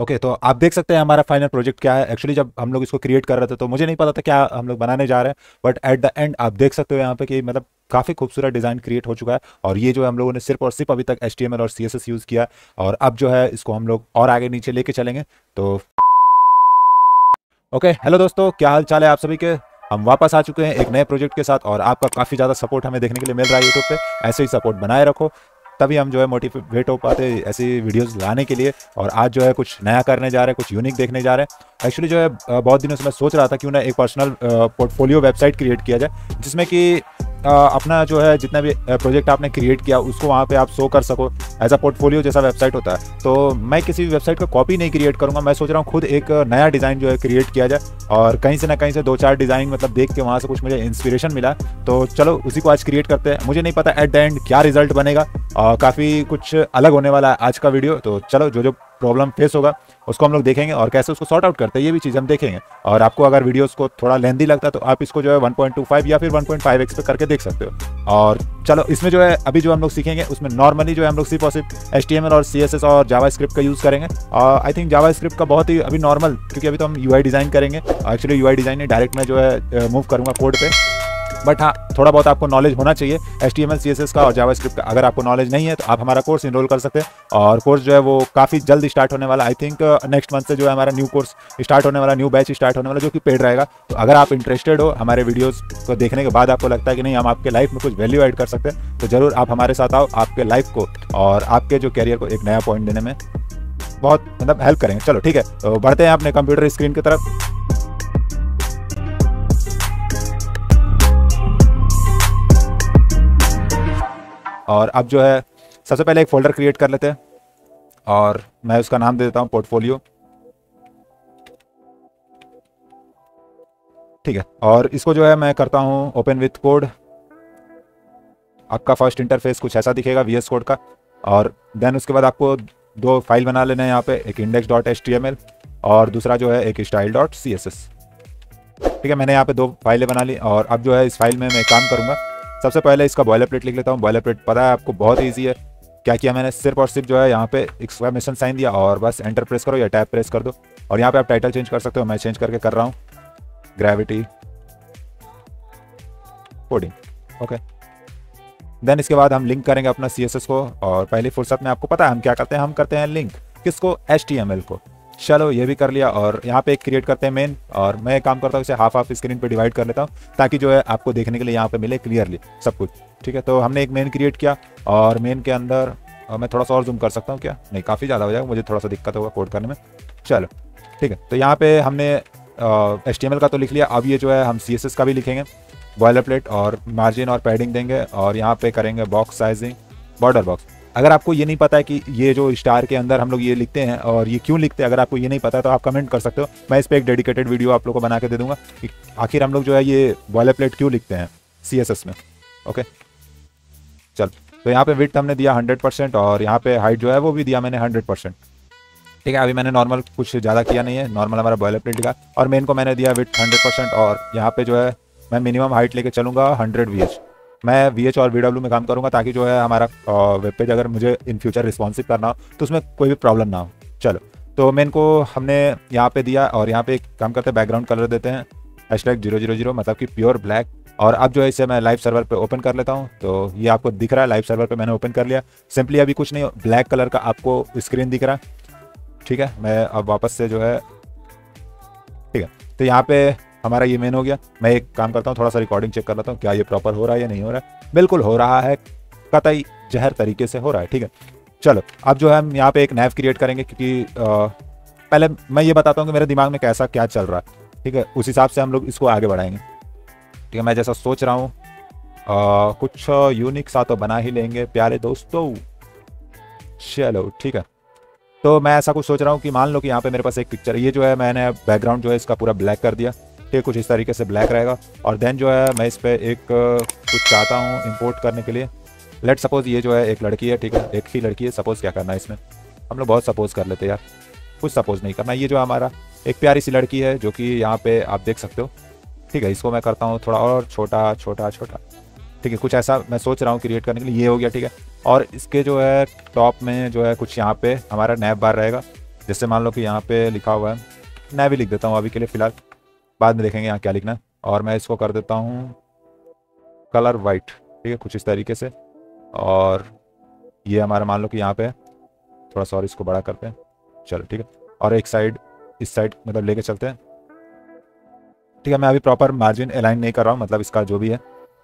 Okay तो आप देख सकते हैं हमारा फाइनल प्रोजेक्ट क्या है। एक्चुअली जब हम लोग इसको क्रिएट कर रहे थे तो मुझे नहीं पता था क्या हम लोग बनाने जा रहे हैं। बट एट द एंड आप देख सकते हो यहाँ पे कि मतलब काफ़ी खूबसूरत डिज़ाइन क्रिएट हो चुका है। और ये जो हम लोगों ने सिर्फ़ और सिर्फ़ अभी तक एच और सीएसएस यूज़ किया और अब जो है इसको हम लोग और आगे नीचे लेके चलेंगे। तो ओके okay, हेलो दोस्तों क्या हाल चाल है आप सभी के? हम वापस आ चुके हैं एक नए प्रोजेक्ट के साथ और आपका काफ़ी ज़्यादा सपोर्ट हमें देखने के लिए मिल रहा है यूट्यूब पे। ऐसे ही सपोर्ट बनाए रखो। तभी हम जो है मोटिवेट हो पाते ऐसी वीडियोस लाने के लिए और आज जो है कुछ नया करने जा रहे हैं, कुछ यूनिक देखने जा रहे हैं। एक्चुअली जो है बहुत दिनों से मैं सोच रहा था कि उन्हें एक पर्सनल पोर्टफोलियो वेबसाइट क्रिएट किया जाए, जिसमें कि अपना जो है, जितना भी प्रोजेक्ट आपने क्रिएट किया, उसको वहाँ पे आप शो कर सको। एज अ पोर्टफोलियो जैसा वेबसाइट होता है। तो मैं किसी भी वेबसाइट का कॉपी नहीं क्रिएट करूँगा। मैं सोच रहा हूँ खुद एक नया डिज़ाइन जो है क्रिएट किया जाए। और कहीं से ना कहीं से दो चार डिज़ाइन मतलब देख के वहाँ से कुछ मुझे इंस्पिरेशन मिला। तो चलो, उसी को आज क्रिएट करते हैं। मुझे नहीं पता एट द एंड क्या रिज़ल्ट बनेगा। और काफ़ी कुछ अलग होने वाला है आज का वीडियो तो चलो जो जो प्रॉब्लम फेस होगा, उसको हम लोग देखेंगे और कैसे उसको सॉर्ट आउट करते हैं, ये भी चीज़ हम देखेंगे। और आपको अगर वीडियोस को थोड़ा लेंदी लगता है तो आप इसको जो है 1.25 या फिर 1.5x पे करके देख सकते हो। और चलो, इसमें जो है, अभी जो हम लोग सीखेंगे, उसमें नॉर्मली जो है हम लोग सिर्फ़ और सिर्फ़ एच और सीएसएस और जावा का यूज़ करेंगे। और आई थिंक जावा का बहुत ही अभी नॉर्मल क्योंकि अभी तो हम यूआई डिज़ाइन करेंगे। एक्चुअली यूआई डिज़ाइन नहीं डायरेक्ट मैं जो है मूव करूँगा कोड पर बट हाँ थोड़ा बहुत आपको नॉलेज होना चाहिए टी एस एस का और जावा का। अगर आपको नॉलेज नहीं है तो आप हमारा कोर्स इनरोल कर सकते हैं। और कोर्स जो है, वो काफ़ी जल्द स्टार्ट होने वाला आई थिंक नेक्स्ट मंथ से जो है हमारा न्यू कोर्स स्टार्ट होने वाला न्यू बैच स्टार्ट होने वाला, जो कि पेड रहेगा। तो अगर आप इंटरेस्टेड हो हमारे वीडियोज़ को देखने के बाद आपको लगता है कि नहीं, हम आपके लाइफ में कुछ वैल्यू एड कर सकते हैं तो ज़रूर आप हमारे साथ आओ आपके लाइफ को और आपके जो कैरियर को एक नया पॉइंट देने में बहुत मतलब हेल्प करेंगे। चलो, ठीक है तो बढ़ते हैं अपने कंप्यूटर स्क्रीन की तरफ़। और अब जो है, सबसे पहले एक फ़ोल्डर क्रिएट कर लेते हैं और मैं उसका नाम दे देता हूँ पोर्टफोलियो ठीक है, और इसको जो है मैं करता हूँ ओपन विथ कोड आपका फ़र्स्ट इंटरफेस कुछ ऐसा दिखेगा वीएस कोड का, और देन उसके बाद आपको दो फ़ाइल बना लेना है यहाँ पे, एक index dot H T M L और दूसरा जो है एक style dot C S S ठीक है, मैंने यहाँ पे दो फाइलें बना ली और अब जो है इस फ़ाइल में मैं काम करूँगा सबसे पहले इसका बॉयलर प्लेट लिख लेता हूँ। बॉयलर प्लेट पता है आपको बहुत ईजी है। क्या किया मैंने? सिर्फ़ और सिर्फ़ जो है यहाँ पे एक्सक्लेमेशन साइन दिया और बस एंटर प्रेस करो या टैप प्रेस कर दो। और यहाँ पे आप टाइटल चेंज कर सकते हो। मैं चेंज करके कर रहा हूँ। ग्रेविटी कोडिंग ओके देन इसके बाद हम लिंक करेंगे अपना सीएसएस को और पहली फुर्सत में आपको पता है हम क्या करते हैं? हम करते हैं लिंक किसको? एच को। चलो, ये भी कर लिया और यहाँ पे एक क्रिएट करते हैं मेन और मैं काम करता हूँ, इसे हाफ़ हाफ़ स्क्रीन पे डिवाइड कर लेता हूँ ताकि जो है आपको देखने के लिए यहाँ पे मिले क्लियरली सब कुछ। ठीक है तो हमने एक मेन क्रिएट किया और मेन के अंदर मैं थोड़ा सा और जूम कर सकता हूँ क्या? नहीं, काफ़ी ज़्यादा हो जाएगा, मुझे थोड़ा सा दिक्कत होगा कोड करने में। चलो, ठीक है तो यहाँ पे हमने एच का तो लिख लिया, अब ये जो है हम CSS का भी लिखेंगे बॉयलर प्लेट और मार्जिन और पैडिंग देंगे और यहाँ पे करेंगे बॉक्स साइजिंग बॉर्डर बॉक्स अगर आपको ये नहीं पता है कि ये जो स्टार के अंदर हम लोग ये लिखते हैं और ये क्यों लिखते हैं, अगर आपको ये नहीं पता है तो आप कमेंट कर सकते हो। मैं इस पर एक डेडिकेटेड वीडियो आप लोग को बना के दे दूँगा कि आखिर हम लोग जो है ये बॉयलर प्लेट क्यों लिखते हैं सीएसएस में ओके चल तो यहाँ पे विथ हमने दिया हंड्रेड परसेंट और यहाँ पे हाइट जो है वो भी दिया मैंने हंड्रेड परसेंट ठीक है, अभी मैंने नॉर्मल कुछ ज़्यादा किया नहीं है नॉर्मल हमारा बॉयलर प्लेट लिखा और मेन को मैंने दिया विथ हंड्रेड परसेंट और यहाँ पे जो है मैं मिनिमम हाइट लेके चलूँगा हंड्रेड वी मैं वी एच और वी डब्ल्यू में काम करूँगा ताकि जो है हमारा वेब पेज अगर मुझे इन फ्यूचर रिस्पॉन्सिव करना हो तो उसमें कोई भी प्रॉब्लम ना हो। चलो तो मैं इनको, हमने यहाँ पे दिया और यहाँ पे एक काम करते हैं बैकग्राउंड कलर देते हैं। H tag zero zero zero मतलब कि प्योर ब्लैक और अब जो है इसे मैं लाइव सर्वर पे ओपन कर लेता हूँ। तो ये आपको दिख रहा है लाइव सर्वर पे मैंने ओपन कर लिया। सिंपली अभी कुछ नहीं ब्लैक कलर का आपको स्क्रीन दिख रहा। है ठीक है, मैं अब वापस से जो है, ठीक है तो यहाँ पे हमारा ये मेन हो गया। मैं एक काम करता हूँ थोड़ा सा रिकॉर्डिंग चेक कर लेता हूँ क्या ये प्रॉपर हो रहा है या नहीं हो रहा है। बिल्कुल हो रहा है कतई जहर तरीके से हो रहा है ठीक है। चलो अब जो है हम यहाँ पे एक नैव क्रिएट करेंगे क्योंकि आ, पहले मैं ये बताता हूँ कि मेरे दिमाग में कैसा क्या चल रहा है ठीक है। उस हिसाब से हम लोग इसको आगे बढ़ाएँगे। ठीक है मैं जैसा सोच रहा हूँ कुछ यूनिक सा तो बना ही लेंगे प्यारे दोस्तों। चलो ठीक है। तो मैं ऐसा कुछ सोच रहा हूँ कि मान लो कि यहाँ पे मेरे पास एक पिक्चर है ये जो है मैंने बैकग्राउंड जो है इसका पूरा ब्लैक कर दिया। ठीक कुछ इस तरीके से ब्लैक रहेगा। और देन जो है, मैं इस पर एक कुछ चाहता हूँ इम्पोर्ट करने के लिए। लेट सपोज़ ये जो है एक लड़की है, ठीक है? एक ही लड़की है सपोज़ क्या करना है इसमें? हम लोग बहुत सपोज़ कर लेते यार। कुछ सपोज़ नहीं करना। ये जो हमारा एक प्यारी सी लड़की है, जो कि यहाँ पे आप देख सकते हो। ठीक है, इसको मैं करता हूँ थोड़ा और छोटा छोटा छोटा। ठीक है, कुछ ऐसा मैं सोच रहा हूँ क्रिएट करने के लिए। ये हो गया, ठीक है? और इसके जो है टॉप में जो है कुछ यहाँ पे हमारा नैब बार रहेगा। जैसे मान लो कि यहाँ पे लिखा हुआ है। मैं भी लिख देता हूँ अभी के लिए, फ़िलहाल। बाद में देखेंगे यहाँ क्या लिखना है। और मैं इसको कर देता हूँ कलर वाइट ठीक है, कुछ इस तरीके से। और ये हमारा मान लो कि यहाँ पे थोड़ा सा और इसको बड़ा करते हैं। चलो, ठीक है। और एक साइड इस साइड मतलब लेके चलते हैं। ठीक है, मैं अभी प्रॉपर मार्जिन अलाइन नहीं कर रहा हूँ मतलब इसका जो भी है।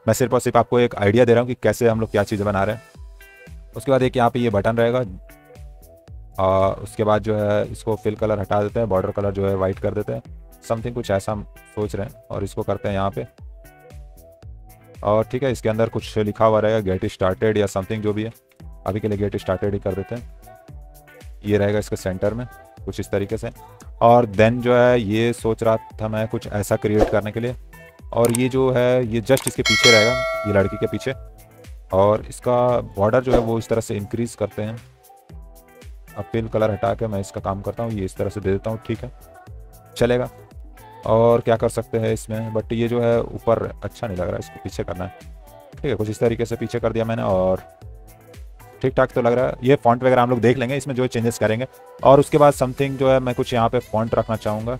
मैं सिर्फ़ और सिर्फ़ आपको एक आइडिया दे रहा हूँ कि कैसे हम लोग क्या चीज़ें बना रहे हैं। उसके बाद एक यहाँ पे ये बटन रहेगा। और उसके बाद जो है इसको फिल कलर हटा देते हैं बॉर्डर कलर जो है वाइट कर देते हैं। समथिंग कुछ ऐसा हम सोच रहे हैं और इसको करते हैं यहाँ पे। और ठीक है, इसके अंदर कुछ लिखा हुआ रहेगा गेट स्टार्टेड या समथिंग जो भी है। अभी के लिए गेट स्टार्टेड ही कर देते हैं। ये रहेगा इसके सेंटर में, कुछ इस तरीके से। और देन जो है, ये सोच रहा था मैं कुछ ऐसा क्रिएट करने के लिए। और ये जो है, ये जस्ट इसके पीछे रहेगा, ये लड़की के पीछे। और इसका बॉर्डर जो है, वो इस तरह से इंक्रीज करते हैं। अब फिल कलर हटा के मैं इसका काम करता हूँ, ये इस तरह से दे देता हूँ, ठीक है। चलेगा। और क्या कर सकते हैं इसमें? बट ये जो है, ऊपर अच्छा नहीं लग रहा है, इसको पीछे करना है। ठीक है, कुछ इस तरीके से पीछे कर दिया मैंने और ठीक ठाक तो लग रहा है। ये फॉन्ट वगैरह हम लोग देख लेंगे, इसमें जो चेंजेस करेंगे। और उसके बाद समथिंग जो है, मैं कुछ यहाँ पे फॉन्ट रखना चाहूँगा।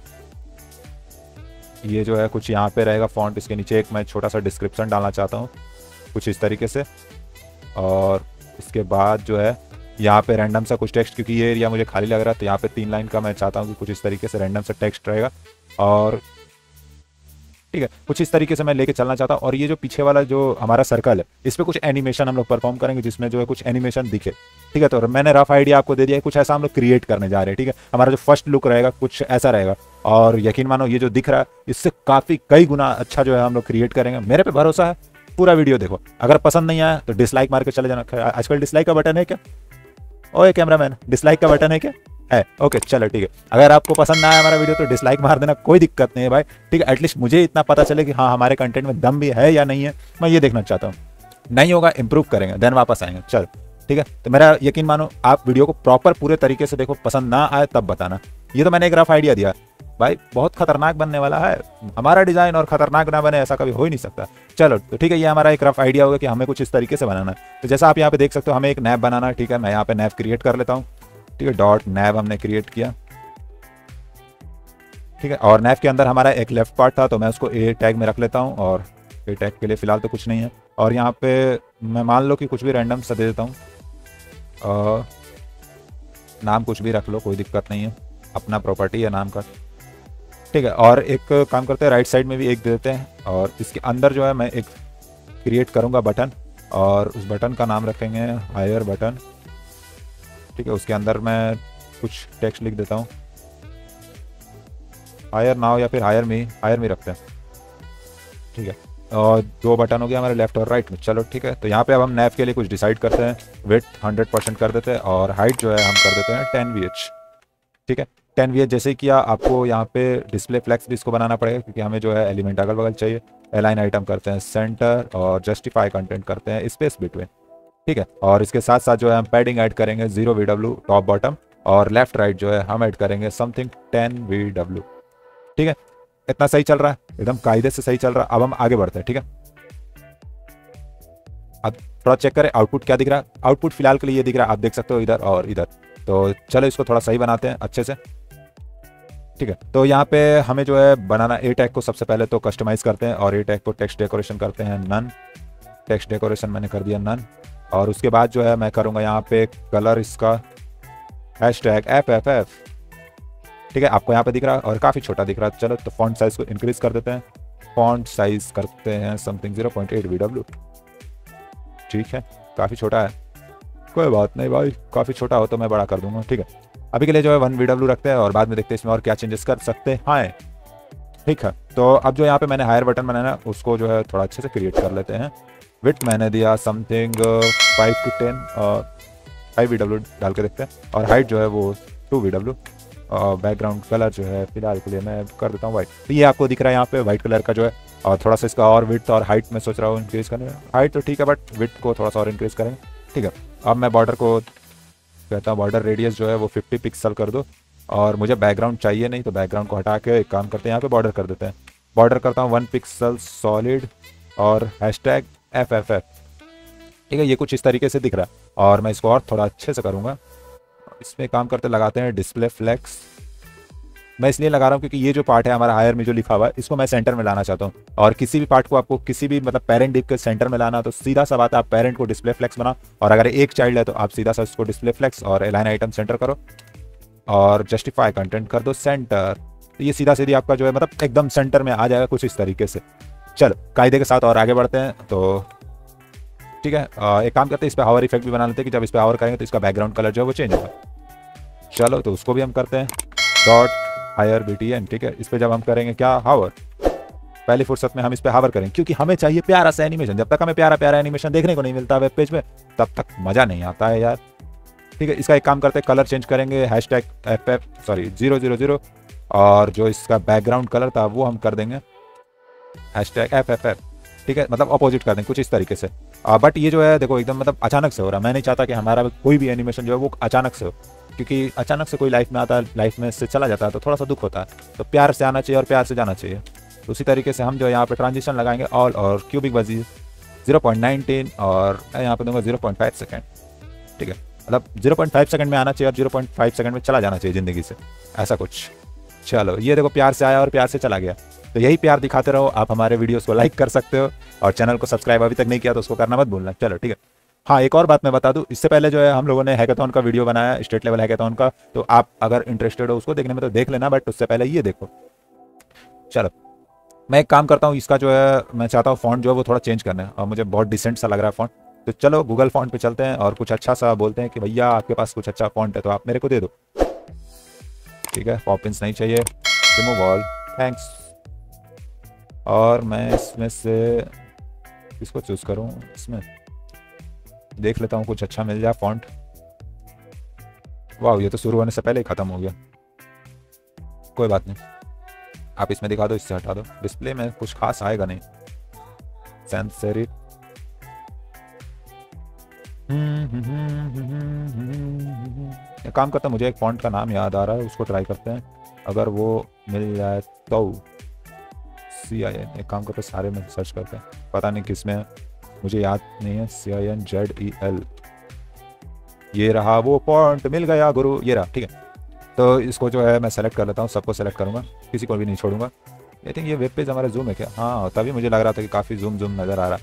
ये जो है, कुछ यहाँ पे रहेगा फॉन्ट इसके नीचे एक मैं छोटा सा डिस्क्रिप्शन डालना चाहता हूँ, कुछ इस तरीके से। और इसके बाद जो है, यहाँ पे रैंडम सा कुछ टेक्स्ट क्योंकि ये एरिया मुझे खाली लग रहा है तो यहाँ पे तीन लाइन का मैं चाहता हूँ कि कुछ इस तरीके से रैंडम सा टेक्स्ट रहेगा। और ठीक है, कुछ इस तरीके से मैं लेके चलना चाहता हूँ। और ये जो पीछे वाला जो हमारा सर्कल है, इस पर कुछ एनिमेशन हम लोग परफॉर्म करेंगे, जिसमें जो है कुछ एनिमेशन दिखे। ठीक है तो मैंने रफ आइडिया आपको दे दिया है, कुछ ऐसा हम लोग क्रिएट करने जा रहे हैं, ठीक है? हमारा जो फ़र्स्ट लुक रहेगा, कुछ ऐसा रहेगा। और यकीन मानो, ये जो दिख रहा है, इससे काफ़ी, कई गुना अच्छा जो है हम लोग क्रिएट करेंगे। मेरे पे भरोसा है, पूरा वीडियो देखो। अगर पसंद नहीं आया तो डिसलाइक मार के चले जाना। आजकल डिसलाइक का बटन है क्या? ओए कैमरामैन डिसलाइक का बटन है क्या? है। ओके चलो, ठीक है। अगर आपको पसंद ना आया हमारा वीडियो तो डिसलाइक मार देना, कोई दिक्कत नहीं है भाई। ठीक है एटलीस्ट मुझे इतना पता चले कि हाँ हमारे कंटेंट में दम भी है या नहीं है। मैं ये देखना चाहता हूँ। नहीं होगा इंप्रूव करेंगे देन वापस आएँगे। चलो, ठीक है? तो मेरा यकीन मानो, आप वीडियो को प्रॉपर पूरे तरीके से देखो, पसंद ना आए, तब बताना। ये तो मैंने एक रफ आइडिया दिया। भाई, बहुत खतरनाक बनने वाला है। हमारा डिज़ाइन और खतरनाक ना बने, ऐसा कभी हो ही नहीं सकता। चलो तो ठीक है, ये हमारा एक रफ आइडिया होगा कि हमें कुछ इस तरीके से बनाना तो जैसा आप यहाँ पे देख सकते हो, हमें एक नैप बनाना ठीक है? मैं यहाँ पे नैप क्रिएट कर लेता हूँ। ठीक है डॉट नैब हमने क्रिएट किया। ठीक है, और नैप के अंदर हमारा एक लेफ़्ट पार्ट था तो मैं उसको ए टैग में रख लेता हूँ, और ए टैग के लिए फ़िलहाल तो कुछ नहीं है। और यहाँ पे मैं मान लो कि कुछ भी रैंडम सा दे देता हूँ। नाम कुछ भी रख लो, कोई दिक्कत नहीं है। अपना प्रॉपर्टी है नाम का। ठीक है, और एक काम करते हैं राइट साइड में भी एक दे देते हैं, और इसके अंदर जो है मैं एक क्रिएट करूँगा बटन और उस बटन का नाम रखेंगे हायर बटन ठीक है, उसके अंदर मैं कुछ टेक्स्ट लिख देता हूँ। हायर नाव या फिर हायर मी हायर मी रखते हैं। ठीक है, और दो बटन हो गया हमारे लेफ़्ट और राइट में। चलो ठीक है तो यहाँ पे अब हम नैप के लिए कुछ डिसाइड करते हैं। वेट हंड्रेड परसेंट कर देते हैं और हाइट जो है हम कर देते हैं टेन वी ठीक है टेन वी जैसे कि आपको यहाँ पे डिस्प्ले फ्लैक्स भी इसको बनाना पड़ेगा, क्योंकि हमें जो है एलिमेंट अगल बगल चाहिए। अलाइन आइटम करते हैं सेंटर और जस्टिफाई कंटेंट करते हैं स्पेस बिटवीन ठीक है? और इसके साथ साथ जो है हम पैडिंग ऐड करेंगे zero V W top bottom और लेफ़्ट राइट जो है हम ऐड करेंगे समथिंग टेन वी डब्ल्यू ठीक है? इतना सही चल रहा है? एकदम कायदे से सही चल रहा है। अब हम आगे बढ़ते हैं, ठीक है? अब थोड़ा चेक करें आउटपुट क्या दिख रहा है? आउटपुट फ़िलहाल के लिए दिख रहा है। आप देख सकते हो इधर और इधर। तो चलो इसको थोड़ा सही बनाते हैं, अच्छे से। ठीक है? तो यहाँ पे हमें जो है बनाना ए टैग को सबसे पहले तो कस्टमाइज करते हैं और ए टैग को टेक्स्ट डेकोरेशन करते हैं नन टेक्स्ट डेकोरेशन मैंने कर दिया नन और उसके बाद जो है मैं करूँगा यहाँ पे कलर इसका hash tag F F F ठीक है, आपको यहाँ पे दिख रहा है और काफ़ी छोटा दिख रहा। है चलो तो फॉन्ट साइज़ को इंक्रीज कर देते हैं। फॉन्ट साइज़ करते हैं something zero point eight V W ठीक है, काफ़ी छोटा है। कोई बात नहीं भाई, काफ़ी छोटा हो तो मैं बड़ा कर दूँगा, ठीक है। अभी के लिए जो है वन वी डब्ल्यू रखते हैं और बाद में देखते हैं इसमें और क्या चेंजेस कर सकते हैं। हाँ ठीक है तो अब जो यहाँ पे मैंने हायर बटन बनाया उसको जो है थोड़ा अच्छे से क्रिएट कर लेते हैं। विथ मैंने दिया something five to ten five V W डाल के देखते हैं। और हाइट जो है वो two V W background colour जो है, फ़िलहाल के लिए मैं कर देता हूँ वाइट तो ये आपको दिख रहा है यहाँ पे वाइट कलर का जो है, और थोड़ा सा इसका और विथ और हाइट में सोच रहा हूँ इंक्रीज करने हाइट तो ठीक है बट विथ को थोड़ा सा और इंक्रीज करेंगे। ठीक है, अब मैं बॉर्डर को कहता हूँ बॉर्डर रेडियस जो है वो फिफ्टी पिक्सल कर दो। और मुझे बैकग्राउंड चाहिए नहीं तो बैकग्राउंड को हटा के एक काम करते हैं, यहाँ पे बॉर्डर कर देते हैं। बॉर्डर करता हूँ वन पिक्सल सॉलिड और hash tag F F F ठीक है, ये कुछ इस तरीके से दिख रहा है। और मैं इसको और थोड़ा अच्छे से करूँगा। इसमें काम करते लगाते हैं डिस्प्ले फ्लेक्स मैं इसलिए लगा रहा हूँ क्योंकि ये जो पार्ट है हमारा हायर में जो लिखा हुआ है, इसको मैं सेंटर में लाना चाहता हूँ। और किसी भी पार्ट को आपको किसी भी मतलब पेरेंट डिप के सेंटर में लाना तो सीधा सा बात है, आप पेरेंट को डिस्प्ले फ्लेक्स बना और अगर एक चाइल्ड है तो आप सीधा सा उसको डिस्प्ले फ्लेक्स और एलाइन आइटम सेंटर करो। और जस्टिफाई कंटेंट कर दो सेंटर तो ये सीधा सीधी आपका जो है मतलब एकदम सेंटर में आ जाएगा कुछ इस तरीके से। चलो, कायदे के साथ और आगे बढ़ते हैं तो ठीक है एक काम करते हैं, इस पर हावर इफ़ेक्ट भी बना लेते हैं कि जब इस पर हावर करेंगे तो इसका बैकग्राउंड कलर जो है वो चेंज होगा। चलो तो उसको भी हम करते हैं dot hire B T N ठीक है, इस पर जब हम करेंगे क्या हावर पहली फुर्सत में हम इस पर हावर करेंगे, क्योंकि हमें चाहिए प्यारा सा एनिमेशन जब तक हमें प्यारा प्यारा एनिमेशन देखने को नहीं मिलता वेब पेज में, तब तक मज़ा नहीं आता है यार। ठीक है, इसका एक काम करते हैं कलर चेंज करेंगे hash tag sorry zero zero zero और जो इसका बैकग्राउंड कलर था वो हम कर देंगे। Hash tag F F F ठीक है? मतलब अपोजिट कर देंगे कुछ इस तरीके से। बट ये जो है, देखो, एकदम मतलब अचानक से हो रहा है। मैं नहीं चाहता कि हमारा कोई भी एनिमेशन जो है, वो अचानक से हो। क्योंकि अचानक से कोई लाइफ में आता है लाइफ में से चला जाता है तो थोड़ा सा दुख होता है। तो प्यार से आना चाहिए और प्यार से जाना चाहिए। तो उसी तरीके से हम जो यहाँ पर ट्रांजिशन लगाएँगे ऑल और क्यूबिक बजी ज़ीरो पॉइंट और यहाँ पर दूँगा ज़ीरो पॉइंट फाइव सेकेंड ठीक है? मतलब ज़ीरो पॉइंट फाइव सेकेंड में आना चाहिए और ज़ीरो पॉइंट फाइव सेकेंड में चला जाना चाहिए ज़िंदगी से। ऐसा कुछ। चलो, ये देखो, प्यार से आया और प्यार से चला गया। तो यही प्यार दिखाते रहो। आप हमारे वीडियोस को लाइक कर सकते हो और चैनल को सब्सक्राइब अभी तक नहीं किया तो उसको करना मत भूलना। चलो, ठीक है? हाँ एक और बात मैं बता दूँ। इससे पहले जो है, हम लोगों ने हैकेथॉन का वीडियो बनाया स्टेट लेवल हैकेथॉन का। तो आप अगर इंटरेस्टेड हो उसको देखने में तो देख लेना बट उससे पहले ये देखो। चलो, मैं एक काम करता हूँ, इसका जो है, मैं चाहता हूँ फॉन्ट जो है वो थोड़ा चेंज करना है और मुझे बहुत डिसेंट सा लग रहा है फॉन्ट तो चलो गूगल फॉन्ट पे चलते हैं और कुछ अच्छा सा बोलते हैं कि, भैया, आपके पास कुछ अच्छा फॉन्ट है तो आप मेरे को दे दो। ठीक है? पॉपिंस नहीं चाहिए। रिमूव ऑल थैंक्स और मैं इसमें से किसको चूज़ करूँ, इसमें देख लेता हूँ कुछ अच्छा मिल जाए फॉन्ट वाह ये तो शुरू होने से पहले ही ख़त्म हो गया। कोई बात नहीं। आप इसमें दिखा दो, इससे हटा दो। डिस्प्ले में कुछ खास आएगा नहीं। सेंसरी काम करता मुझे एक फॉन्ट का नाम याद आ रहा है, उसको ट्राई करते हैं। अगर वो मिल जाए तो। सी आई एन एक काम करते सारे में सर्च करते हैं। पता नहीं किसमें मुझे याद नहीं है C I N Z E L ये रहा वो पॉइंट मिल गया गुरु, ये रहा, ठीक है। तो इसको जो है मैं सेलेक्ट कर लेता हूँ, सबको सेलेक्ट करूँगा, किसी को भी नहीं छोड़ूँगा। आई थिंक ये वेब पेज हमारा जूम है क्या? हाँ तभी मुझे लग रहा था कि काफ़ी जूम जूम नज़र आ रहा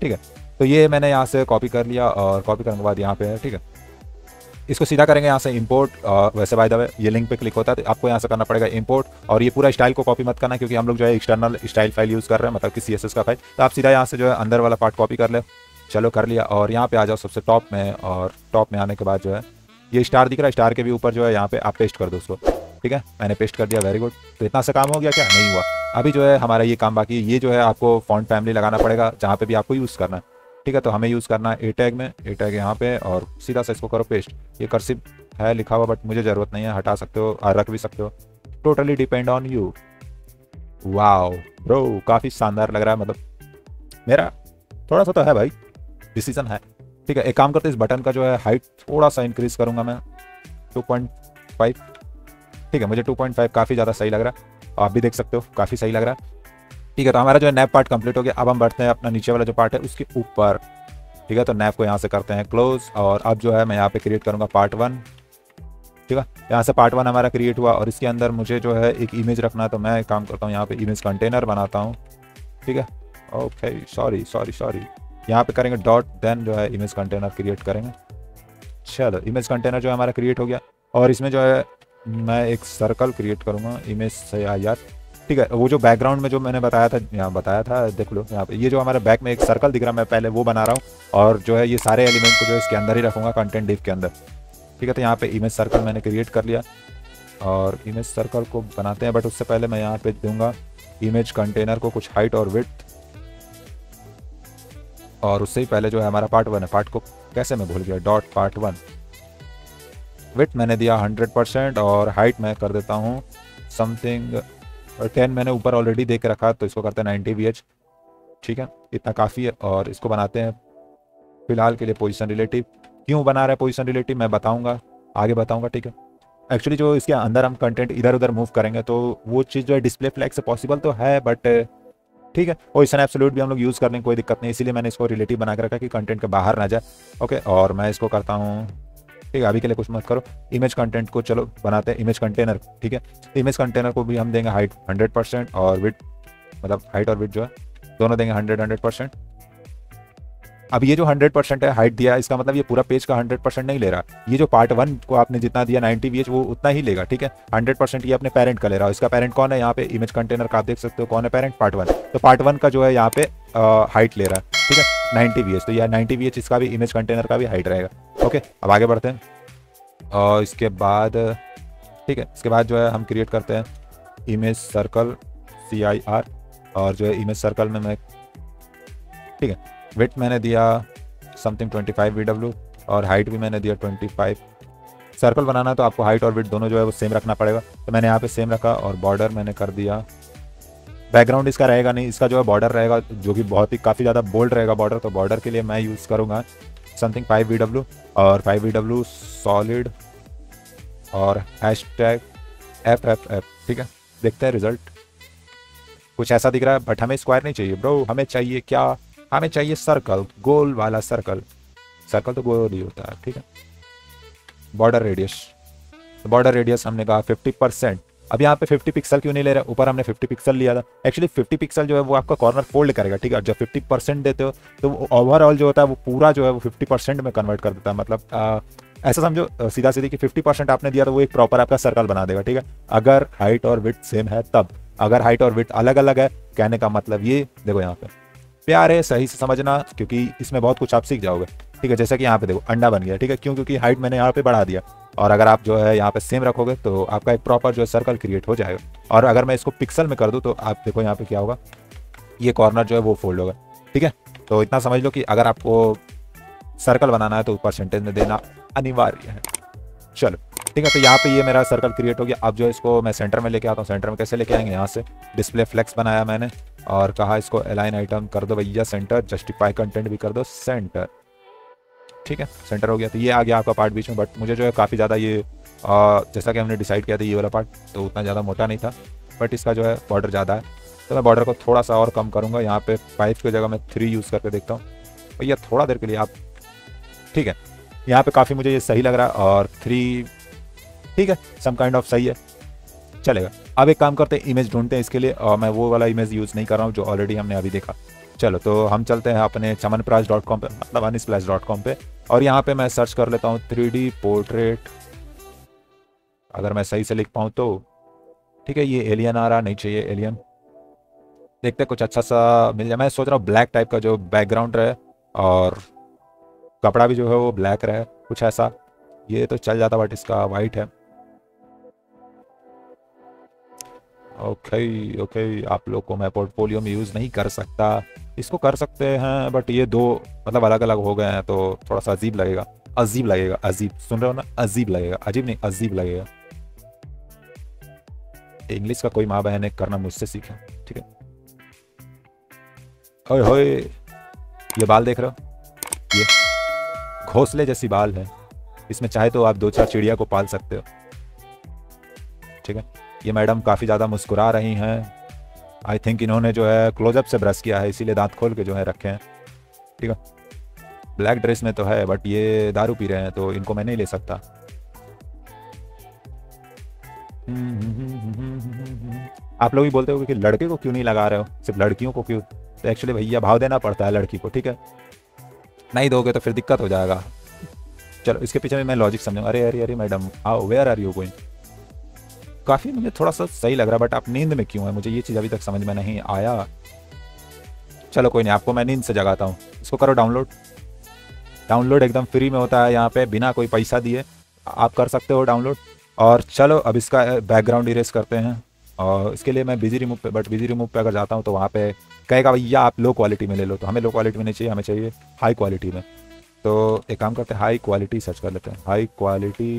ठीक है। तो ये मैंने यहाँ से कॉपी कर लिया और कॉपी करने के बाद यहाँ पे है, ठीक है। इसको सीधा करेंगे यहाँ से इंपोर्ट वैसे बाय द वे ये लिंक पे क्लिक होता है तो आपको यहाँ से करना पड़ेगा इम्पोर्ट और ये पूरा स्टाइल को कॉपी मत करना, क्योंकि हम लोग जो है एक्सटर्नल स्टाइल फ़ाइल यूज़ कर रहे हैं मतलब कि सीएसएस का फ़ाइल तो आप सीधा यहाँ से जो है अंदर वाला पार्ट कॉपी कर ले। चलो, कर लिया, और यहाँ पे आ जाओ सबसे टॉप में, और टॉप में आने के बाद जो है, ये स्टार दिख रहा है स्टार के भी ऊपर जो है यहाँ पे आप पेस्ट कर दो उसको, ठीक है? मैंने पेस्ट कर दिया वेरी गुड तो इतना सा काम हो गया क्या? नहीं हुआ। अभी जो है हमारा ये काम बाकी, ये जो है आपको फॉन्ट फैमिली लगाना पड़ेगा, जहाँ पे भी आपको यूज़ करना है। ठीक है तो हमें यूज़ करना है ए टैग में ए टैग यहाँ पे, और सीधा सा इसको करो पेस्ट ये कर्सिव है, लिखा हुआ बट मुझे ज़रूरत नहीं है, हटा सकते हो रख भी सकते हो। Totally depend on you wow bro काफ़ी शानदार लग रहा है मतलब मेरा थोड़ा सा तो है भाई डिसीज़न है। ठीक है, एक काम करते इस बटन का जो है हाइट थोड़ा सा इंक्रीज करूँगा मैं। 2.5 ठीक है, मुझे 2.5 काफ़ी ज़्यादा सही लग रहा है। आप भी देख सकते हो, काफ़ी सही लग रहा है। ठीक है तो हमारा जो है नैप पार्ट कंप्लीट हो गया। अब हम बढ़ते हैं अपना नीचे वाला जो पार्ट है, उसके ऊपर। ठीक है तो नैप को यहाँ से करते हैं क्लोज और अब जो है मैं यहाँ पे क्रिएट करूँगा पार्ट वन ठीक है, यहाँ से पार्ट वन हमारा क्रिएट हुआ और इसके अंदर मुझे जो है एक इमेज रखना है तो मैं काम करता हूँ, यहाँ पे इमेज कंटेनर बनाता हूँ। ठीक है ओके सॉरी सॉरी सॉरी यहाँ पे करेंगे डॉट देन जो है इमेज कंटेनर क्रिएट करेंगे। चलो इमेज कंटेनर जो है हमारा क्रिएट हो गया और इसमें जो है मैं एक सर्कल क्रिएट करूँगा इमेज से यार। ठीक है वो जो बैकग्राउंड में जो मैंने बताया था, यहाँ बताया था, देख लो, यहाँ पे, ये जो हमारे बैक में एक सर्कल दिख रहा है, मैं पहले वो बना रहा हूँ, और जो है ये सारे एलिमेंट को जो है इसके अंदर ही रखूँगा कंटेंट डिव के अंदर। ठीक है तो यहाँ पे इमेज सर्कल मैंने क्रिएट कर लिया, और इमेज सर्कल को बनाते हैं बट उससे पहले मैं यहाँ पे दूँगा इमेज कंटेनर को कुछ हाइट और विथ और उससे ही पहले जो है हमारा पार्ट वन है। पार्ट को कैसे मैं भूल गया? डॉट पार्ट वन विथ मैंने दिया हंड्रेड परसेंट और हाइट मैं कर देता हूँ समथिंग टेन मैंने ऊपर ऑलरेडी दे के रखा तो इसको करते हैं नाइन्टी वी ठीक है? इतना काफ़ी है और इसको बनाते हैं। फ़िलहाल के लिए पोजिशन रिलेटिव क्यों बना रहा है पोजिशन रिलेटिव मैं बताऊँगा। आगे बताऊँगा, ठीक है? एक्चुअली जो इसके अंदर हम कंटेंट इधर उधर मूव करेंगे तो वो चीज़ जो है डिस्प्ले फ्लैग से पॉसिबल तो है बट ठीक है? पोजिशन एब्सोल्यूट भी हम लोग यूज़ करने कोई दिक्कत नहीं इसीलिए मैंने इसको रिलेटिव बना के रखा कि कंटेंट के बाहर ना जाए। ओके और मैं इसको करता हूँ। ठीक है, अभी के लिए कुछ मत करो। इमेज कंटेंट को चलो, बनाते हैं। इमेज कंटेनर ठीक है? इमेज कंटेनर को भी हम देंगे हाइट हंड्रेड परसेंट और विथ मतलब हाइट और विथ जो है, दोनों देंगे हंड्रेड हंड्रेड परसेंट अब ये जो हंड्रेड परसेंट है हाइट दिया, इसका मतलब ये पूरा पेज का हंड्रेड परसेंट नहीं ले रहा। ये जो पार्ट वन को आपने जितना दिया नाइनटी वी वो उतना ही लेगा, ठीक है? हंड्रेड परसेंट ये अपने पेरेंट का ले रहा है। इसका पेरेंट कौन है? यहाँ पे इमेज कंटेनर का आप देख सकते हो, कौन है पेरेंट पार्ट वन तो पार्ट वन का जो है यहाँ पे हाइट ले रहा है। ठीक है? नाइनटी वी तो यह नाइनटी वी इसका भी इमेज कंटेनर का भी हाइट रहेगा। ओके अब आगे बढ़ते हैं। और इसके बाद, ठीक है, इसके बाद जो है हम क्रिएट करते हैं image circle C I R और जो है इमेज सर्कल में मैं, ठीक है वेट मैंने दिया समथिंग 25 फाइव और हाइट भी मैंने दिया 25 सर्कल बनाना है तो आपको हाइट और विट दोनों जो है वो सेम रखना पड़ेगा। तो मैंने यहाँ पे सेम रखा और बॉर्डर मैंने कर दिया बैकग्राउंड इसका रहेगा नहीं, इसका जो है बॉर्डर रहेगा, जो कि बहुत ही काफ़ी ज़्यादा बोल्ड रहेगा बॉर्डर तो बॉर्डर के लिए मैं यूज़ करूँगा समथिंग फाइव वी डब्ल्यू और फाइव वी डब्ल्यू सॉलिड और hash tag F F F ठीक है? देखते हैं रिज़ल्ट कुछ ऐसा दिख रहा है बट हमें स्क्वायर नहीं चाहिए ब्रो हमें चाहिए क्या? हमें चाहिए सर्कल गोल वाला सर्कल सर्कल तो गोल ही होता है, ठीक है? बॉर्डर रेडियस बॉर्डर रेडियस हमने कहा फिफ्टी परसेंट अब यहाँ पे 50 पिक्सल क्यों नहीं ले रहे? ऊपर हमने 50 पिक्सल लिया था। एक्चुअली 50 पिक्सल जो है वो आपका कॉर्नर फोल्ड करेगा ठीक है? जब 50 परसेंट देते हो तो ओवरऑल जो होता है वो पूरा जो है वो 50 परसेंट में कन्वर्ट कर देता है। मतलब आ, ऐसा समझो सीधा सीधी कि 50 परसेंट आपने दिया तो वो एक प्रॉपर आपका सर्कल बना देगा ठीक है? अगर हाइट और विथ सेम है तब। अगर हाइट और विथ अलग अलग है कहने का मतलब ये देखो यहाँ पे। प्यार है सही से समझना क्योंकि इसमें बहुत कुछ आप सीख जाओगे ठीक है? जैसे कि यहाँ पे देखो अंडा बन गया ठीक है? क्यों? क्योंकि हाइट मैंने यहाँ पे बढ़ा दिया। और अगर आप जो है यहाँ पे सेम रखोगे तो आपका एक प्रॉपर जो है सर्कल क्रिएट हो जाएगा। और अगर मैं इसको पिक्सल में कर दूँ तो आप देखो यहाँ पे क्या होगा। ये कॉर्नर जो है वो फोल्ड होगा, ठीक है? तो इतना समझ लो कि अगर आपको सर्कल बनाना है तो परसेंटेज में देना अनिवार्य है। चलो, ठीक है तो यहाँ पे ये मेरा सर्कल क्रिएट हो गया। अब जो इसको मैं सेंटर में लेके आता हूँ। सेंटर में कैसे लेके आएँगे? यहाँ से डिस्प्ले फ्लेक्स बनाया मैंने और कहा इसको अलाइन आइटम कर दो भैया सेंटर जस्टिफाई कंटेंट भी कर दो सेंटर ठीक है सेंटर हो गया। तो ये आ गया आपका पार्ट बीच में बट मुझे जो है काफ़ी ज़्यादा ये आ, जैसा कि हमने डिसाइड किया था ये वाला पार्ट तो उतना ज़्यादा मोटा नहीं था बट इसका जो है बॉर्डर ज़्यादा है। तो मैं बॉर्डर को थोड़ा सा और कम करूँगा। यहाँ पे फाइव की जगह मैं थ्री यूज़ करके देखता हूँ। भैया थोड़ा देर के लिए आप ठीक है यहाँ पे काफ़ी मुझे ये सही लग रहा है और थ्री ठीक है सम काइंड ऑफ़ सही है। चलेगा। अब एक काम करते हैं इमेज ढूंढते हैं इसके लिए और मैं वो वाला इमेज यूज़ नहीं कर रहा हूँ जो ऑलरेडी हमने अभी देखा। चलो तो हम चलते हैं अपने चमन प्राज डॉट कॉम पर मतलब अनिस प्लस डॉट कॉम पर और यहाँ पे मैं सर्च कर लेता हूँ थ्री डी पोर्ट्रेट अगर मैं सही से लिख पाऊँ तो ठीक है, ये एलियन आ रहा, नहीं चाहिए एलियन देखते कुछ अच्छा सा मिल जाए। मैं सोच रहा हूँ ब्लैक टाइप का जो बैकग्राउंड रहे, और कपड़ा भी जो है वो ब्लैक रहे, कुछ ऐसा। ये तो चल जाता बट इसका वाइट है। ओके ओके आप लोग को मैं पोर्टफोलियो में यूज़ नहीं कर सकता। इसको कर सकते हैं बट ये दो मतलब अलग अलग हो गए हैं तो थोड़ा सा अजीब लगेगा। अजीब लगेगा, अजीब। सुन रहे हो ना? अजीब लगेगा। अजीब नहीं, अजीब लगेगा। इंग्लिश का कोई माँ बहन है करना मुझसे सीखे, ठीक है? ओए होए, ये बाल देख रहे हो? ये घोंसले जैसी बाल है। इसमें चाहे तो आप दो चार चिड़िया को पाल सकते हो। ठीक है? ये मैडम काफ़ी ज़्यादा मुस्कुरा रही हैं। आई थिंक इन्होंने जो है क्लोजअप से ब्रश किया है, इसीलिए दांत खोल के जो है रखे हैं। ठीक है? ब्लैक ड्रेस में तो है बट ये दारू पी रहे हैं तो इनको मैं नहीं ले सकता। आप लोग भी बोलते हो कि लड़के को क्यों नहीं लगा रहे हो? सिर्फ़ लड़कियों को क्यों? तो एक्चुअली भैया, भाव देना पड़ता है लड़की को, ठीक है? नहीं दोगे तो फिर दिक्कत हो जाएगा। चलो, इसके पीछे मैं लॉजिक समझूँगा अरे अरे अरे मैडम आओ वेयर आर यू गोइंग काफ़ी मुझे थोड़ा सा सही लग रहा है बट आप नींद में क्यों है? मुझे ये चीज़ अभी तक समझ में नहीं आया। चलो कोई नहीं, आपको मैं नींद से जगाता हूँ। इसको करो डाउनलोड डाउनलोड एकदम फ्री में होता है यहाँ पे, बिना कोई पैसा दिए। आप कर सकते हो डाउनलोड और चलो, अब इसका बैकग्राउंड इरेज करते हैं। और इसके लिए मैं बिज़ी रिमूव पे बट बिज़ी रिमूव पे अगर जाता हूँ तो वहाँ पे कहेगा, भैया, आप लो क्वालिटी में ले लो। तो हमें लो क्वालिटी में नहीं चाहिए, हमें चाहिए हाई क्वालिटी में। तो एक काम करते हैं हाई क्वालिटी सर्च कर लेते हैं। High quality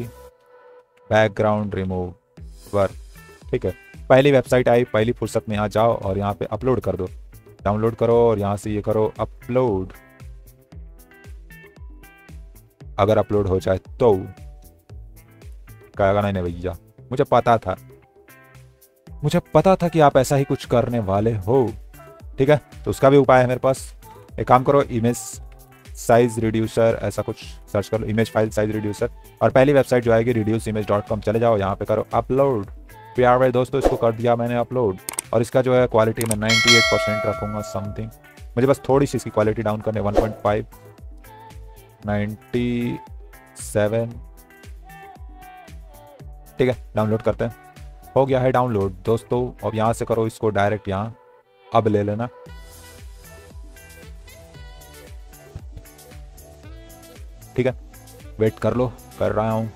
background remove work ठीक है? पहली वेबसाइट आई, पहली फुर्सत में यहाँ जाओ और यहाँ पे अपलोड कर दो। डाउनलोड करो और यहाँ से ये करो अपलोड अगर अपलोड हो जाए तो। कहेगा नहीं भैया, मुझे पता था। मुझे पता था कि आप ऐसा ही कुछ करने वाले हो। ठीक है? तो उसका भी उपाय है मेरे पास। एक काम करो इमेज साइज़ रिड्यूसर ऐसा कुछ सर्च कर लो इमेज फ़ाइल साइज़ रिड्यूसर और पहली वेबसाइट जो आएगी रिड्यूस इमेज डॉट कॉम चले जाओ, यहाँ पे करो अपलोड प्यार भाई दोस्तों, इसको कर दिया मैंने अपलोड और इसका जो है क्वालिटी मैं 98 परसेंट रखूँगा समथिंग मुझे बस थोड़ी सी इसकी क्वालिटी डाउन करने 1.5 97 ठीक है डाउनलोड करते हैं। हो गया है डाउनलोड दोस्तों, अब यहाँ से करो इसको डायरेक्ट यहाँ। अब ले लेना। ठीक है? वेट कर लो, कर रहा हूँ।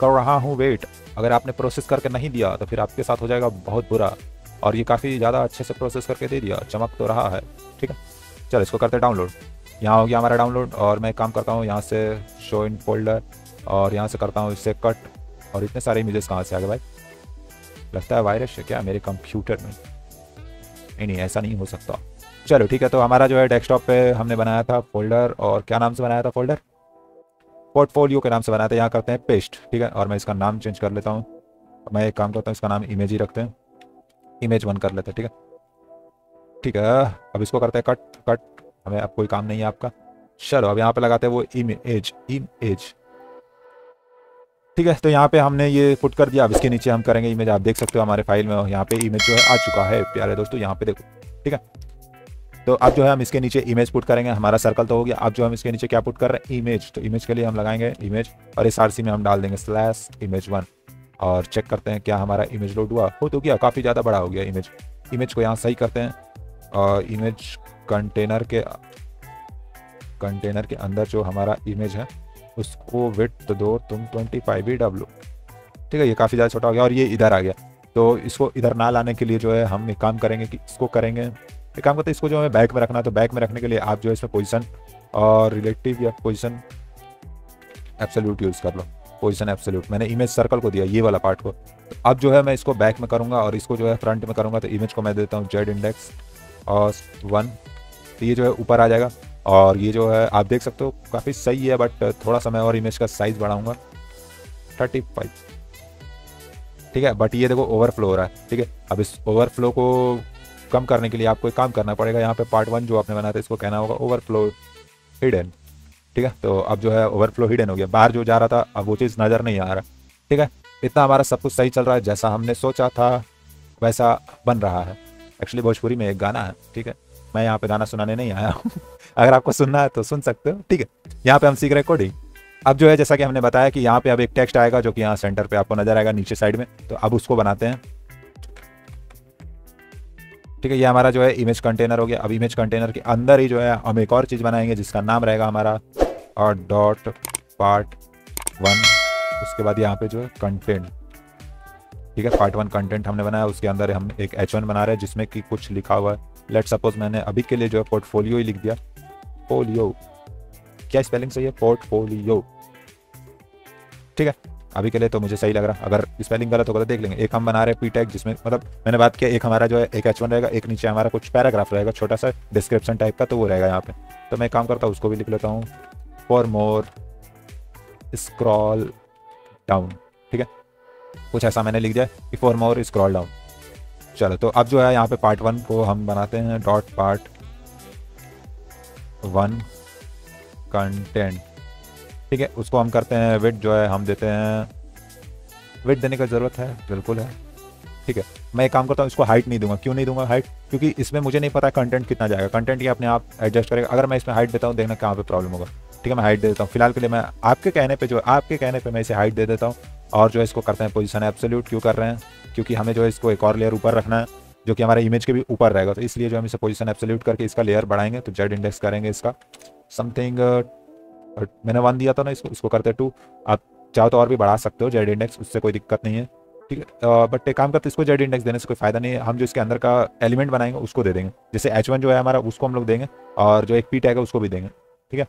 कर रहा हूँ वेट अगर आपने प्रोसेस करके नहीं दिया तो फिर आपके साथ हो जाएगा बहुत बुरा। और ये काफ़ी ज़्यादा अच्छे से प्रोसेस करके दे दिया, चमक तो रहा है, ठीक है? चलो, इसको करते डाउनलोड यहाँ हो गया हमारा डाउनलोड और मैं काम करता हूँ, यहाँ से शो इन फोल्डर और यहाँ से करता हूँ, इससे कट और इतने सारे इमेजेस कहाँ से आ गए भाई? लगता है वायरस है क्या मेरे कंप्यूटर में? नहीं नहीं, ऐसा नहीं हो सकता। चलो, ठीक है तो हमारा जो है डेस्कटॉप पे हमने बनाया था फोल्डर और क्या नाम से बनाया था फोल्डर पोर्टफोलियो के नाम से बनाया था, यहाँ करते हैं पेस्ट ठीक है? और मैं इसका नाम चेंज कर लेता हूँ। मैं एक काम करता हूँ, इसका नाम इमेज ही रखते हैं। इमेज वन कर लेते हैं, ठीक है? ठीक है, अब इसको करते हैं कट कट हमें अब कोई काम नहीं है आपका। चलो, अब यहाँ पे लगाते हैं वो इमेज इमेज ठीक है तो यहाँ पे हमने ये पुट कर दिया। अब इसके नीचे हम करेंगे इमेज आप देख सकते हो हमारे फ़ाइल में यहाँ पे इमेज जो है आ चुका है, प्यारे दोस्तों, यहाँ पे देखो, ठीक है? तो अब जो है हम इसके नीचे इमेज पुट करेंगे, हमारा सर्कल तो हो गया। अब जो हम इसके नीचे क्या पुट कर रहे हैं? इमेज तो इमेज के लिए हम लगाएँगे इमेज और आर में हम डाल देंगे स्लैश इमेज वन और चेक करते हैं क्या हमारा इमेज लोड हुआ। हो तो गया, काफ़ी ज़्यादा बड़ा हो गया इमेज इमेज को यहाँ सही करते हैं और इमेज कंटेनर के कंटेनर के अंदर जो हमारा इमेज है, उसको विथ दो, तुम ट्वेंटी फाइव ही डब्लो ठीक है, ये काफ़ी ज़्यादा छोटा हो गया और ये इधर आ गया। तो इसको इधर ना लाने के लिए जो है हम एक काम करेंगे कि इसको करेंगे एक काम करते हैं, इसको जो हमें बैक में रखना है तो बैक में रखने के लिए आप जो है इसमें पोजिशन और रिलेटिव या पोजिशन एब्सोल्यूट यूज़ कर लो। पोजिशन एब्सोल्यूट मैंने इमेज सर्कल को दिया, ये वाला पार्ट को। तो अब जो है मैं इसको बैक में करूँगा और इसको जो है फ्रंट में करूँगा तो इमेज को मैं देता हूँ जेड इंडेक्स और वन तो ये जो है ऊपर आ जाएगा और ये जो है आप देख सकते हो, काफ़ी सही है बट थोड़ा सा मैं और इमेज का साइज़ बढ़ाऊँगा। थर्टी फाइव ठीक है बट ये देखो ओवरफ्लो हो रहा है। ठीक है, अब इस ओवरफ्लो को कम करने के लिए आपको एक काम करना पड़ेगा। यहाँ पे पार्ट वन जो आपने बनाया था, इसको कहना होगा ओवरफ्लो हिडन ठीक है? तो अब जो है ओवरफ्लो हिडन हो गया। बाहर जो जा रहा था, अब वो चीज़ नज़र नहीं आ रहा। ठीक है? इतना हमारा सब कुछ सही चल रहा है, जैसा हमने सोचा था, वैसा बन रहा है। एक्चुअली भोजपुरी में एक गाना है, ठीक है? मैं यहाँ पे गाना सुनाने नहीं आया हूँ। अगर आपको सुनना है तो सुन सकते हो, ठीक है? यहाँ पे हम सीख रहे कोडिंग अब जो है, जैसा कि हमने बताया कि यहाँ पे अब एक टेक्स्ट आएगा जो कि यहाँ सेंटर पे आपको नज़र आएगा, नीचे साइड में। तो अब उसको बनाते हैं। ठीक है, ये हमारा जो है इमेज कंटेनर हो गया। अब इमेज कंटेनर के अंदर ही जो है, हम एक और चीज़ बनाएँगे जिसका नाम रहेगा हमारा और डॉट पार्ट वन उसके बाद यहाँ पे जो है कंटेंट ठीक है पार्ट वन कंटेंट हमने बनाया, उसके अंदर हम एक एच वन बना रहे हैं, जिसमें कि कुछ लिखा हुआ है। लेट सपोज़ मैंने अभी के लिए जो है पोर्टफोलियो ही लिख दिया। पोलियो क्या स्पेलिंग सही है? पोर्टफोलियो ठीक है अभी के लिए तो मुझे सही लग रहा। अगर स्पेलिंग गलत होगा तो देख लेंगे। एक हम बना रहे हैं पी टैग जिसमें मतलब मैंने बात किया, एक हमारा जो है, एक एच वन रहेगा, एक नीचे हमारा कुछ पैराग्राफ रहेगा छोटा सा डिस्क्रिप्शन टाइप का तो वो रहेगा यहाँ पे। तो मैं काम करता हूँ, उसको भी लिख लेता हूँ। फॉर मोर स्क्रॉल डाउन ठीक है? कुछ ऐसा मैंने लिख दिया कि फॉर मोर स्क्रॉल डाउन चलो तो अब जो है, यहाँ पे पार्ट वन को हम बनाते हैं डॉट पार्ट वन कंटेंट ठीक है, उसको हम करते हैं वेट जो है, हम देते हैं वेट देने का ज़रूरत है, बिल्कुल है। ठीक है, मैं एक काम करता हूँ, इसको हाइट नहीं दूँगा। क्यों नहीं दूँगा हाइट क्योंकि इसमें मुझे नहीं पता कंटेंट कितना जाएगा। कंटेंट ये अपने आप एडजस्ट करेगा। अगर मैं इसमें हाइट देता हूँ, देखना कहाँ पे प्रॉब्लम होगा। ठीक है, मैं हाइट दे देता हूँ। फ़िलहाल के लिए मैं आपके कहने पे जो, आपके कहने पे मैं इसे हाइट दे देता हूँ। और जो है, इसको करते हैं पोजीशन एब्सोल्यूट क्यों कर रहे हैं? क्योंकि हमें जो है, इसको एक और लेयर ऊपर रखना है, जो कि हमारे इमेज के भी ऊपर रहेगा। तो इसलिए जो हम इसे पोजीशन एब्सोल्यूट करके इसका लेयर बढ़ाएँगे। तो जेड इंडेक्स करेंगे इसका। समथिंग मैंने वन दिया था ना, इसको इसको करते टू आप चाहो तो और भी बढ़ा सकते हो जेड इंडेक्स उससे कोई दिक्कत नहीं है। ठीक है? बट एक काम करते इसको जेड इंडेक्स देने से कोई फ़ायदा नहीं है। हम जो इसके अंदर का एलिमेंट बनाएँगे, उसको दे देंगे। जैसे एच वन जो है हमारा, उसको हम लोग देंगे, और जो एक पी टैग है, उसको भी देंगे। ठीक है?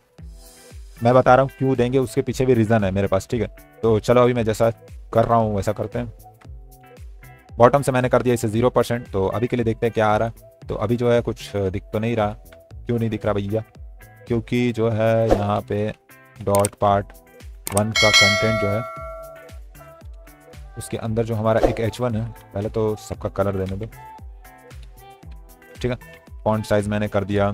मैं बता रहा हूँ, क्यों देंगे, उसके पीछे भी रीज़न है मेरे पास। ठीक है? तो चलो अभी मैं जैसा कर रहा हूँ, वैसा करते हैं। बॉटम से मैंने कर दिया इसे ज़ीरो परसेंट तो अभी के लिए देखते हैं क्या आ रहा है। तो अभी जो है कुछ दिख तो नहीं रहा। क्यों नहीं दिख रहा भैया? क्योंकि जो है यहाँ पे डॉट पार्ट वन का कंटेंट जो है, उसके अंदर जो हमारा एक एच वन है, पहले तो सबका कलर देने दो। ठीक है? फॉन्ट साइज़ मैंने कर दिया।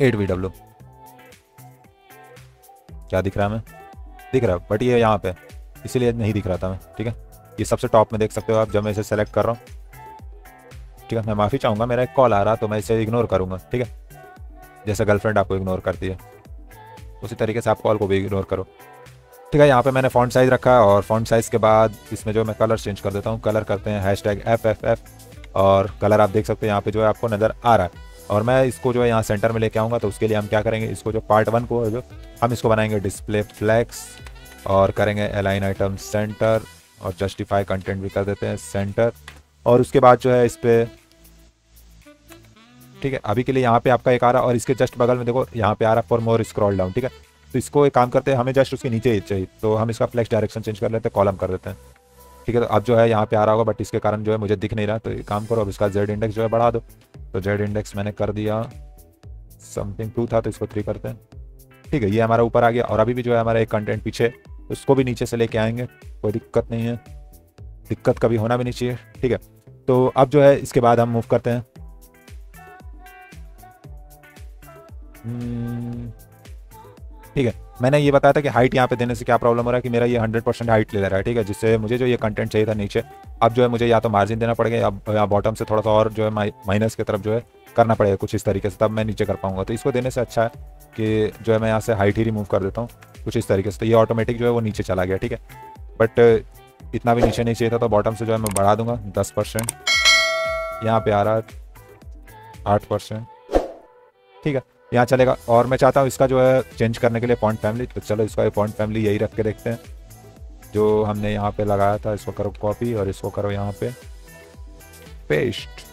एट वी डब्ल्यू क्या दिख रहा है हमें? दिख रहा है बट ये यहाँ पे, इसीलिए नहीं दिख रहा था मैं ठीक है? ये सबसे टॉप में देख सकते हो आप, जब मैं इसे सेलेक्ट कर रहा हूँ। ठीक है, मैं माफ़ी चाहूँगा, मेरा एक कॉल आ रहा तो मैं इसे इग्नोर करूँगा, ठीक है? जैसे गर्लफ्रेंड आपको इग्नोर करती है। उसी तरीके से आप कॉल को भी इग्नोर करो। ठीक है, यहाँ पे मैंने फ़ॉन्ट साइज़ रखा है और फ़ॉन्ट साइज़ के बाद इसमें जो मैं कलर चेंज कर देता हूँ कलर करते हैं hash tag F F F और कलर आप देख सकते हैं, यहाँ पे जो है आपको नज़र आ रहा है। और मैं इसको जो है यहाँ सेंटर में लेके आऊँगा तो उसके लिए हम क्या करेंगे, इसको जो पार्ट वन को जो, हम इसको बनाएँगे डिस्प्ले फ्लैक्स और करेंगे अलाइन आइटम सेंटर और जस्टिफाई कंटेंट भी कर देते हैं सेंटर और उसके बाद जो है इस पर ठीक है, अभी के लिए यहाँ पे आपका एक आ रहा और इसके जस्ट बगल में देखो, यहाँ पे आ रहा फॉर मोर स्क्रॉल डाउन ठीक है? तो इसको एक काम करते हैं, हमें जस्ट उसके नीचे चाहिए। तो हम इसका फ्लैक्स डायरेक्शन चेंज कर लेते हैं कॉलम कर देते हैं। ठीक है तो अब जो है यहाँ पे आ रहा होगा बट इसके कारण जो है मुझे दिख नहीं रहा। तो एक काम करो, अब इसका जेड इंडेक्स जो है बढ़ा दो। तो जेड इंडेक्स मैंने कर दिया समथिंग टू था तो इसको थ्री करते हैं। ठीक है, ये हमारा ऊपर आ गया और अभी भी जो है हमारा एक कंटेंट पीछे, उसको भी नीचे से लेके आएँगे, कोई दिक्कत नहीं है। दिक्कत कभी होना भी नहीं चाहिए ठीक है? तो अब जो है इसके बाद हम मूव करते हैं। हम्म, ठीक है। मैंने ये बताया था कि हाइट यहाँ पे देने से क्या प्रॉब्लम हो रहा है कि मेरा ये 100 परसेंट हाइट ले रहा है ठीक है? जिससे मुझे जो ये कंटेंट चाहिए था नीचे अब जो है मुझे या तो मार्जिन देना पड़ेगा या, या बॉटम से थोड़ा सा और जो है माइनस की तरफ़ जो है करना पड़ेगा कुछ इस तरीके से तब मैं नीचे कर पाऊँगा। तो इसको देने से अच्छा है कि जो है मैं यहाँ से हाइट ही रिमूव कर देता हूँ कुछ इस तरीके से। तो ये ऑटोमेटिक जो है वो नीचे चला गया ठीक है? बट इतना भी नीचे नहीं चाहिए था तो बॉटम से जो है मैं बढ़ा दूँगा, दस परसेंट। यहाँ पे आ रहा है, आठ परसेंट। ठीक है, यहाँ चलेगा। और मैं चाहता हूँ इसका जो है चेंज करने के लिए पॉइंट फैमिली तो चलो इसका पॉइंट फैमिली यही रख के देखते हैं। जो हमने यहाँ पे लगाया था, इसको करो कॉपी और इसको करो यहाँ पे पेस्ट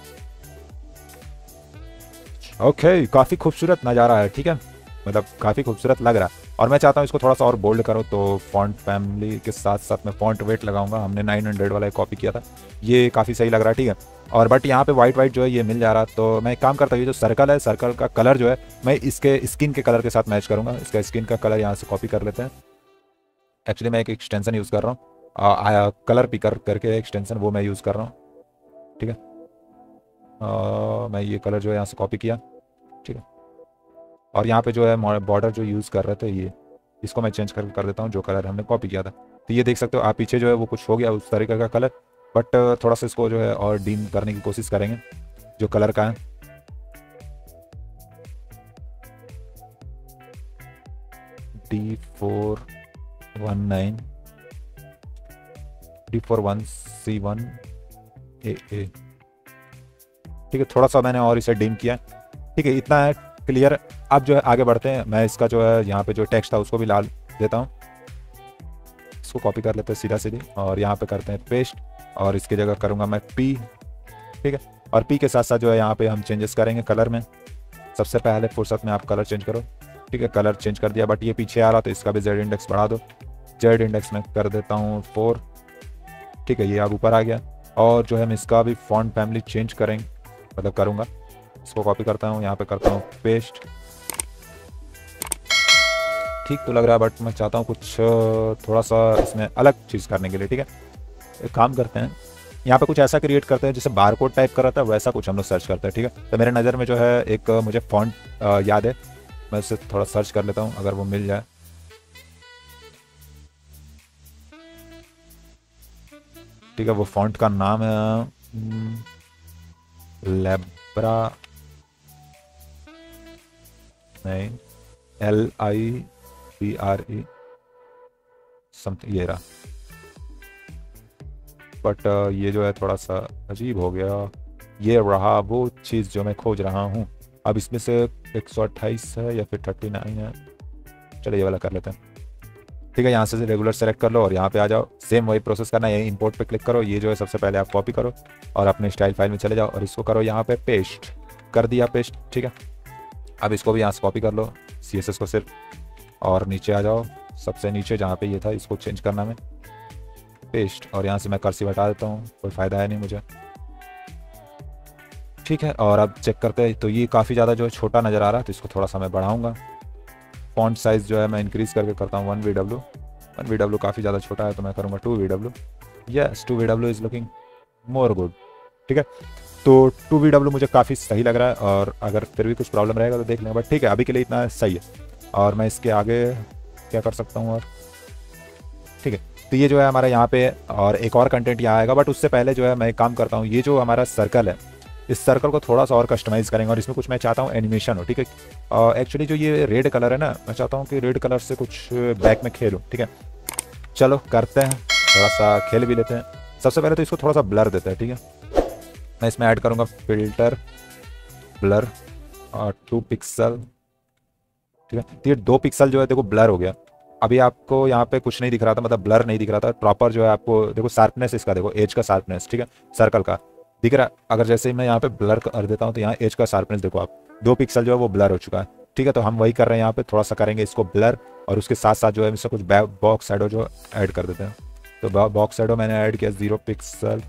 ओके काफ़ी खूबसूरत नज़ारा है, ठीक है? मतलब काफ़ी खूबसूरत लग रहा है। और मैं चाहता हूँ इसको थोड़ा सा और बोल्ड करो तो फॉन्ट फैमिली के साथ साथ मैं फॉन्ट वेट लगाऊँगा। हमने 900 वाला एक कॉपी किया था। ये काफ़ी सही लग रहा है, ठीक है? और बट यहाँ पे वाइट वाइट जो है, ये मिल जा रहा तो मैं एक काम करता हूँ, ये जो सर्कल है सर्कल का कलर जो है, मैं इसके स्किन के कलर के साथ मैच करूँगा। इसका स्किन का कलर यहाँ से कॉपी कर लेते हैं। एक्चुअली मैं एक एक्सटेंसन यूज़ कर रहा हूँ। आया कलर पिकर करके एक्सटेंसन वो मैं यूज़ कर रहा हूँ। ठीक है? मैं ये कलर जो है यहाँ से कॉपी किया। ठीक है? और यहाँ पे जो है बॉर्डर जो यूज़ कर रहे थे ये, इसको मैं चेंज करके कर देता हूँ जो कलर हमने कॉपी किया था। तो ये देख सकते हो, आप पीछे जो है वो कुछ हो गया उस तरीके का कलर बट थोड़ा सा इसको जो है और डीम करने की कोशिश करेंगे, जो कलर का है। D four one nine D four one C one A A ठीक है, थोड़ा सा मैंने और इसे डीम किया ठीक है, इतना है क्लियर अब जो है, आगे बढ़ते हैं। मैं इसका जो है, यहाँ पे जो टेक्स्ट था, उसको भी लाल देता हूँ। इसको कॉपी कर लेते हैं सीधा सीधी और यहाँ पे करते हैं पेस्ट और इसकी जगह करूँगा मैं पी ठीक है? और पी के साथ साथ जो है, यहाँ पे हम चेंजेस करेंगे कलर में। सबसे पहले फुर्सत में आप कलर चेंज करो, ठीक है? कलर चेंज कर दिया बट ये पीछे आ रहा तो इसका भी जेड इंडेक्स बढ़ा दो। जेड इंडेक्स में कर देता हूँ फोर ठीक है? ये अब ऊपर आ गया। और जो है, हम इसका भी फॉन्ट फैमिली चेंज करेंगे मतलब करूँगा। इसको कॉपी करता हूँ, यहाँ पे करता हूँ पेस्ट ठीक तो लग रहा है बट मैं चाहता हूँ कुछ थोड़ा सा इसमें अलग चीज़ करने के लिए, ठीक है? एक काम करते हैं, यहाँ पे कुछ ऐसा क्रिएट करते हैं, जैसे बार कोड टाइप कर रहा था, वैसा कुछ हम लोग सर्च करते हैं, ठीक है? तो मेरे नज़र में जो है एक मुझे फॉन्ट याद है, मैं उसे थोड़ा सर्च कर लेता हूँ, अगर वो मिल जाए। ठीक है, वो फॉन्ट का नाम है लेब्रा नहीं L I B R E something ये रहा। बट ये जो है थोड़ा सा अजीब हो गया। ये रहा वो चीज़ जो मैं खोज रहा हूँ। अब इसमें से एक सौ अट्ठाईस है या फिर थर्टी नाइन है। चलो ये वाला कर लेते हैं। ठीक है, यहाँ से रेगुलर सेलेक्ट कर लो और यहाँ पे आ जाओ। सेम वही प्रोसेस करना है। इंपोर्ट पे क्लिक करो। ये जो है सबसे पहले आप कॉपी करो और अपने स्टाइल फ़ाइल में चले जाओ और इसको करो यहाँ पे पेस्ट कर दिया पेस्ट ठीक है। अब इसको भी यहाँ से कॉपी कर लो। सीएसएस को सिर्फ़। और नीचे आ जाओ, सबसे नीचे जहाँ पे ये था, इसको चेंज करना में। पेस्ट और यहाँ से मैं कर्सी हटा देता हूँ, कोई फ़ायदा है नहीं मुझे। ठीक है, और अब चेक करते हैं तो ये काफ़ी ज़्यादा जो है छोटा नज़र आ रहा है तो इसको थोड़ा सा मैं बढ़ाऊँगा। फॉन्ट साइज़ जो है मैं इंक्रीज़ करके करता हूँ one V W one V W काफ़ी ज़्यादा छोटा है तो मैं करूँगा two V W yes two V W is looking more good ठीक है तो टू वी डब्ल्यू मुझे काफ़ी सही लग रहा है, और अगर फिर भी कुछ प्रॉब्लम रहेगा तो देख लेंगे बट ठीक है, अभी के लिए इतना सही है। और मैं इसके आगे क्या कर सकता हूँ और? ठीक है तो ये जो है हमारा यहाँ पे और एक और कंटेंट यहाँ आएगा बट उससे पहले जो है मैं एक काम करता हूँ, ये जो हमारा सर्कल है, इस सर्कल को थोड़ा सा और कस्टमाइज़ करेंगे और इसमें कुछ मैं चाहता हूँ एनिमेशन हो, ठीक है? और एक्चुअली जो ये रेड कलर है ना, मैं चाहता हूँ कि रेड कलर से कुछ बैक में खेलूँ, ठीक है? चलो, करते हैं, थोड़ा सा खेल भी लेते हैं। सबसे पहले तो इसको थोड़ा सा ब्लर देते हैं, ठीक है? मैं इसमें ऐड करूँगा फ़िल्टर ब्लर और टू पिक्सल ठीक है? तो ये दो पिक्सल जो है, देखो ब्लर हो गया। अभी आपको यहाँ पे कुछ नहीं दिख रहा था मतलब ब्लर नहीं दिख रहा था। प्रॉपर जो है आपको, देखो शार्पनेस इसका, देखो एज का शार्पनेस ठीक है? सर्कल का। दिख रहा है? अगर जैसे मैं यहाँ पे ब्लर कर देता हूँ तो यहाँ एज का शार्पनेस देखो आप। दो पिक्सल जो है, वो ब्लर हो चुका है। ठीक है? तो हम वही कर रहे हैं यहाँ पे थोड़ा सा करेंगे इसको ब्लर और उसके साथ साथ जो है कुछ बॉक्स साइडो जो ऐड कर देते हैं। तो बॉक्स साइडो मैंने ऐड किया ज़ीरो पिक्सल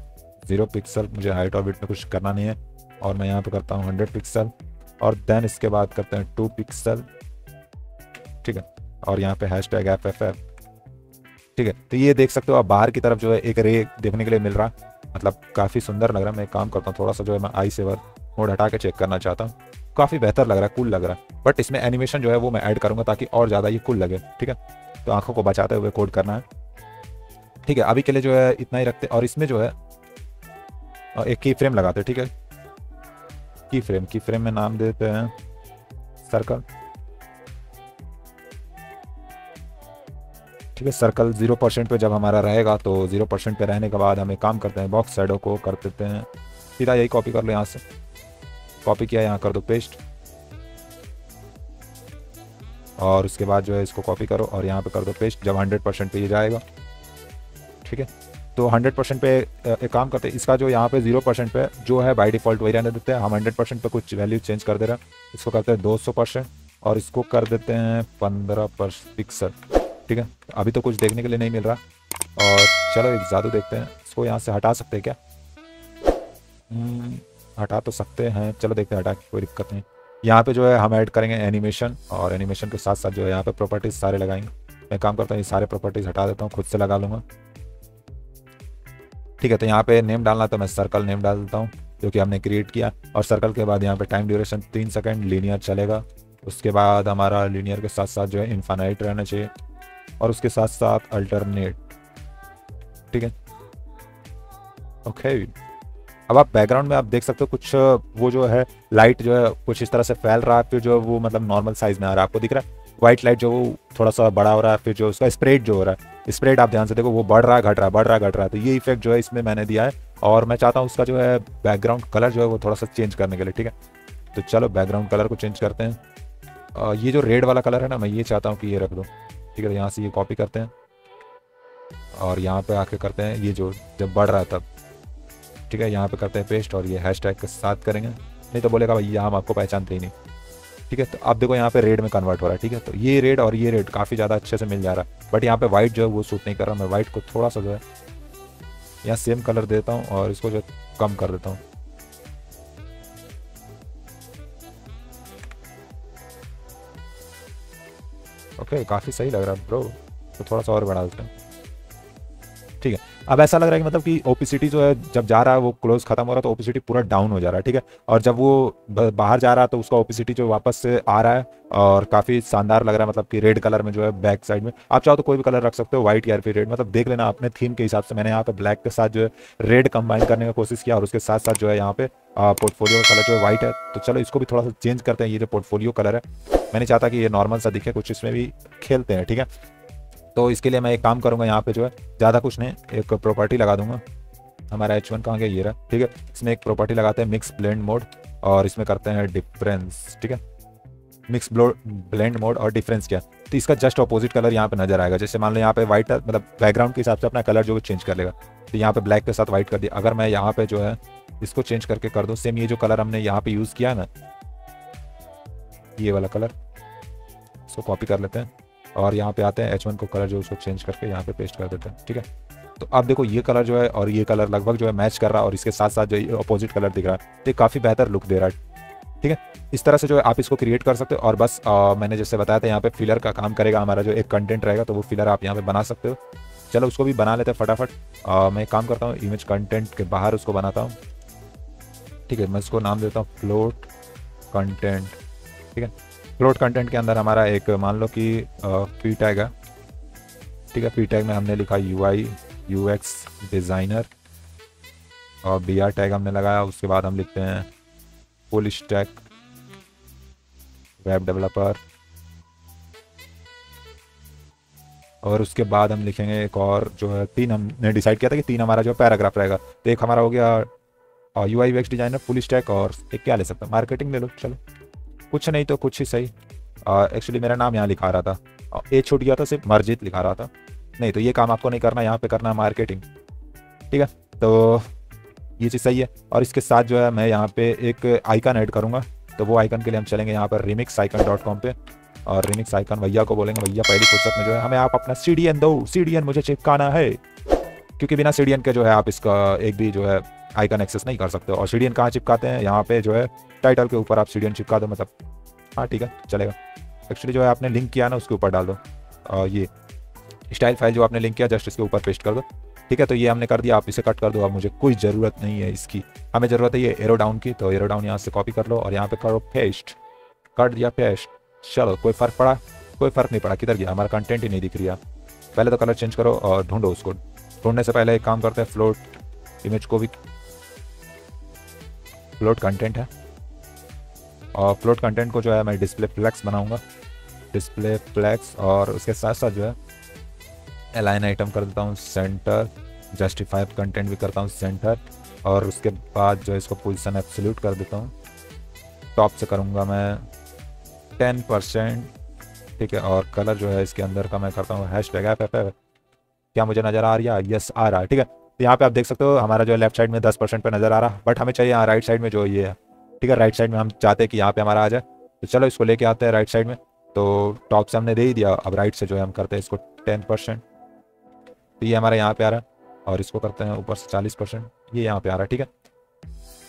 ज़ीरो पिक्सल मुझे हाइट और विट में कुछ करना नहीं है। और मैं यहाँ पे करता हूँ हंड्रेड पिक्सल और देन इसके बाद करते हैं टू पिक्सल ठीक है? और यहाँ पे hash tag F F F ठीक है? तो ये देख सकते हो, आप बाहर की तरफ़ जो है एक रे देखने के लिए मिल रहा मतलब काफ़ी सुंदर लग रहा है, मैं काम करता हूँ, थोड़ा सा जो है मैं आई सेवर मोड हटा के चेक करना चाहता हूँ। काफ़ी बेहतर लग रहा है कूल लग रहा है। बट इसमें एनिमेशन जो है वो मैं ऐड करूँगा ताकि और ज़्यादा ये कूल लगे, ठीक है? तो आँखों को बचाते हुए कोड करना है। ठीक है, अभी के लिए जो है इतना ही रखते और इसमें जो है एक की फ्रेम लगाते ठीक है? की फ्रेम की फ्रेम में नाम देते हैं सर्कल ठीक है सर्कल ज़ीरो परसेंट पे जब हमारा रहेगा तो ज़ीरो परसेंट पे रहने के बाद हम काम करते हैं बॉक्स साइडों को कर देते हैं। सीधा यही कॉपी कर लो यहाँ से। कॉपी किया, यहाँ कर दो पेस्ट और उसके बाद जो है, इसको कॉपी करो और यहाँ पे कर दो पेस्ट जब हंड्रेड परसेंट पे ये जाएगा। ठीक है? तो हंड्रेड परसेंट पे एक काम करते हैं, इसका जो यहाँ पे ज़ीरो परसेंट पे जो है बाई डिफ़ॉल्ट वही रहने देते हैं। हम हंड्रेड परसेंट पे कुछ वैल्यू चेंज कर दे रहे हैं। इसको करते हैं, दो सौ परसेंट और इसको कर देते हैं, पंद्रह पर पिक्सल ठीक है? अभी तो कुछ देखने के लिए नहीं मिल रहा। और चलो एक जादू देखते हैं। इसको यहाँ से हटा सकते हैं क्या? हम्म, हटा तो सकते हैं। चलो देखते हैं हटा कोई दिक्कत नहीं। यहाँ पे जो है हम ऐड करेंगे एनिमेशन और एनिमेशन के साथ साथ जो है यहाँ पे प्रॉपर्टीज़ सारे लगाएँगे। मैं काम करता हूँ ये सारे प्रॉपर्टीज़ हटा देता हूँ खुद से लगा लूँगा। ठीक है तो यहाँ पे नेम डालना तो मैं सर्कल नेम डाल देता हूँ जो कि हमने क्रिएट किया। और सर्कल के बाद यहाँ पे टाइम ड्यूरेशन तीन सेकंड लीनियर चलेगा। उसके बाद हमारा लीनियर के साथ साथ जो है इन्फानाइट रहना चाहिए। और उसके साथ साथ अल्टरनेट ठीक है? ओके अब आप बैकग्राउंड में आप देख सकते हो कुछ, वो जो है लाइट जो है, कुछ इस तरह से फैल रहा है, फिर जो वो मतलब नॉर्मल साइज़ में आ रहा है। आपको दिख रहा है? व्हाइट लाइट जो थोड़ा सा बड़ा हो रहा है, फिर जो उसका स्प्रेड जो हो रहा है स्प्रेड आप ध्यान से देखो, वो बढ़ रहा है, घट रहा है, बढ़ रहा है, घट रहा है। तो ये इफ़ेक्ट जो है इसमें मैंने दिया है और मैं चाहता हूँ उसका जो है बैकग्राउंड कलर जो है वो थोड़ा सा चेंज करने के लिए, ठीक है? तो चलो बैकग्राउंड कलर को चेंज करते हैं। ये जो रेड वाला कलर है ना, मैं ये चाहता हूँ कि ये रख दो। ठीक है यहाँ से ये कॉपी करते हैं। और यहाँ पे आके करते हैं, ये जो जब बढ़ रहा है तब। ठीक है, यहाँ पे करते हैं पेस्ट और ये हैश टैग के साथ करेंगे। नहीं तो बोलेगा, भाई हम आपको पहचानते ही नहीं। ठीक है तो अब देखो यहाँ पे रेड में कन्वर्ट हो रहा है, ठीक है? तो ये रेड और ये रेड काफ़ी ज़्यादा अच्छे से मिल जा रहा है। बट यहाँ पे वाइट जो है वो सूट नहीं कर रहा। मैं वाइट को थोड़ा सा जो है, यहाँ सेम कलर देता हूँ और इसको जो कम कर देता हूँ। ओके काफ़ी सही लग रहा है ब्रो। तो थोड़ा सा और बढ़ा देते हैं। ठीक है। अब ऐसा लग रहा है कि मतलब कि ओपिसिटी जो है, जब जा रहा है, वो क्लोज खत्म हो रहा है तो ओपिसिटी पूरा डाउन हो जा रहा है, ठीक है? और जब वो बाहर जा रहा है तो उसका ओपिसिटी जो वापस से आ रहा है और काफ़ी शानदार लग रहा है मतलब कि रेड कलर में जो है बैक साइड में। आप चाहो तो कोई भी कलर रख सकते हो व्हाइट या फिर रेड मतलब देख लेना अपने थीम के हिसाब से। मैंने यहाँ पे ब्लैक के साथ जो है रेड कंबाइन करने की कोशिश किया और उसके साथ साथ जो है यहाँ पे पोर्टफोलियो कलर जो है व्हाइट है। तो चलो इसको भी थोड़ा सा चेंज करते हैं, ये जो पोर्टफोलियो कलर है। मैंने चाहता कि ये नॉर्मल सा दिखे, कुछ इसमें भी खेलते हैं, ठीक है? तो इसके लिए मैं एक काम करूँगा, यहाँ पे जो है, ज़्यादा कुछ नहीं, एक प्रॉपर्टी लगा दूँगा। हमारा एच वन कहाँ गया? ये रहा, ठीक है। इसमें एक प्रॉपर्टी लगाते हैं मिक्स ब्लेंड मोड और इसमें करते हैं डिफरेंस ठीक है। मिक्स ब्लेंड मोड और डिफरेंस क्या? तो इसका जस्ट अपोजिट कलर यहाँ पे नज़र आएगा। जैसे मान लो, यहाँ पे व्हाइट मतलब बैकग्राउंड के हिसाब से अपना कलर जो है चेंज कर लेगा। तो यहाँ पे ब्लैक के साथ व्हाइट कर दिया। अगर मैं यहाँ पे जो है, इसको चेंज करके कर दूँ सेम ये जो कलर हमने यहाँ पे यूज़ किया ना, ये वाला कलर इसको कॉपी कर लेते हैं। और यहाँ पे आते हैं एच को कलर जो उसको चेंज करके यहाँ पे पेस्ट कर देते हैं ठीक है? तो आप देखो ये कलर जो है और ये कलर लगभग जो है मैच कर रहा है और इसके साथ साथ जो अपोजिट कलर दिख रहा है तो काफ़ी बेहतर लुक दे रहा है ठीक है? इस तरह से जो है आप इसको क्रिएट कर सकते हो और बस आ, मैंने जैसे बताया था यहाँ पे फिलर का काम करेगा हमारा जो एक कंटेंट रहेगा तो वो फिलर आप यहाँ पे बना सकते हो। चलो उसको भी बना लेते हैं फटाफट। मैं काम करता हूँ इमेज कंटेंट के बाहर उसको बनाता हूँ ठीक है? मैं इसको नाम देता हूँ फ्लोट कंटेंट ठीक है? फ्लोट कंटेंट के अंदर हमारा एक, मान लो कि पी टैग है। ठीक है पी टैग में हमने लिखा U I U X designer और बी आर टैग हमने लगाया। उसके बाद हम लिखते हैं फुल स्टैक वेब डेवलपर और उसके बाद हम लिखेंगे एक और जो है, तीन हमने डिसाइड किया था कि तीन हमारा जो पैराग्राफ रहेगा। तो एक हमारा हो गया U I X designer full stack और एक क्या ले सकते हैं? मार्केटिंग ले लो, चलो। कुछ नहीं तो कुछ ही सही। एक्चुअली मेरा नाम यहाँ लिखा रहा था। ए छूट गया था, सिर्फ़ मर्जित लिखा रहा था। नहीं तो ये काम आपको नहीं करना, यहाँ पे करना है मार्केटिंग ठीक है? तो ये चीज़ सही है। और इसके साथ जो है, मैं यहाँ पे एक आइकन ऐड करूँगा। तो वो आइकन के लिए हम चलेंगे यहाँ पर रिमिक्स आइकन डॉट कॉम पर और रिमिक्स आइकन भैया को बोलेंगे, भैया, पहली फुर्सत में जो है, हमें आप अपना सी डी एन दो। सी डी एन मुझे चिपकाना है। क्योंकि बिना सी डी एन के जो है, आप इसका एक भी जो है आइकन एक्सेस नहीं कर सकते। और सी डी एन कहाँ चिपकाते हैं? यहाँ पे जो है टाइटल के ऊपर आप सी डी एन चिपका दो मतलब हाँ ठीक है, चलेगा। एक्चुअली जो है आपने लिंक किया ना, उसके ऊपर डाल दो। और ये स्टाइल फ़ाइल जो आपने लिंक किया जस्ट इसके ऊपर पेस्ट कर दो। ठीक है तो ये हमने कर दिया, आप इसे कट कर दो। अब मुझे कोई ज़रूरत नहीं है इसकी। हमें ज़रूरत है ये एरो डाउन की तो एरो डाउन यहाँ से कॉपी कर लो और यहाँ पे करो पेस्ट कट दिया पेस्ट चलो, कोई फ़र्क पड़ा? कोई फ़र्क नहीं पड़ा। किधर गया? हमारा कंटेंट ही नहीं दिख रहा। पहले तो कलर चेंज करो और ढूंढो उसको। ढूँढने से पहले एक काम करते हैं फ्लोट इमेज को भी फ्लोट कंटेंट है। और फ्लोट कंटेंट को जो है मैं डिस्प्ले फ्लैक्स बनाऊँगा। डिस्प्ले फ्लैक्स और उसके साथ साथ जो है अलाइन आइटम कर देता हूँ सेंटर जस्टिफाइड कंटेंट भी करता हूँ सेंटर और उसके बाद जो है इसको पोजिशन एब्सोल्यूट कर देता हूँ। टॉप से करूँगा मैं टेन परसेंट ठीक है, और कलर जो है इसके अंदर का मैं करता हूँ हैश टैग एफ़ एफ़ क्या मुझे नज़र आ रही है? यस आ रहा है, ठीक है। तो यहाँ पे आप देख सकते हो, हमारा जो है लेफ़्ट साइड में दस परसेंट पर नज़र आ रहा है बट हमें चाहिए यहाँ राइट साइड में जो ये है। ठीक है राइट साइड में हम चाहते हैं कि यहाँ पे हमारा आ जाए। तो चलो इसको लेके आते हैं राइट साइड में। तो टॉप से हमने दे ही दिया। अब राइट से जो है हम करते हैं इसको टेन परसेंट तो ये हमारा यहाँ पे आ रहा है और इसको करते हैं ऊपर से चालीस परसेंट ये यहाँ पे आ रहा है, ठीक है।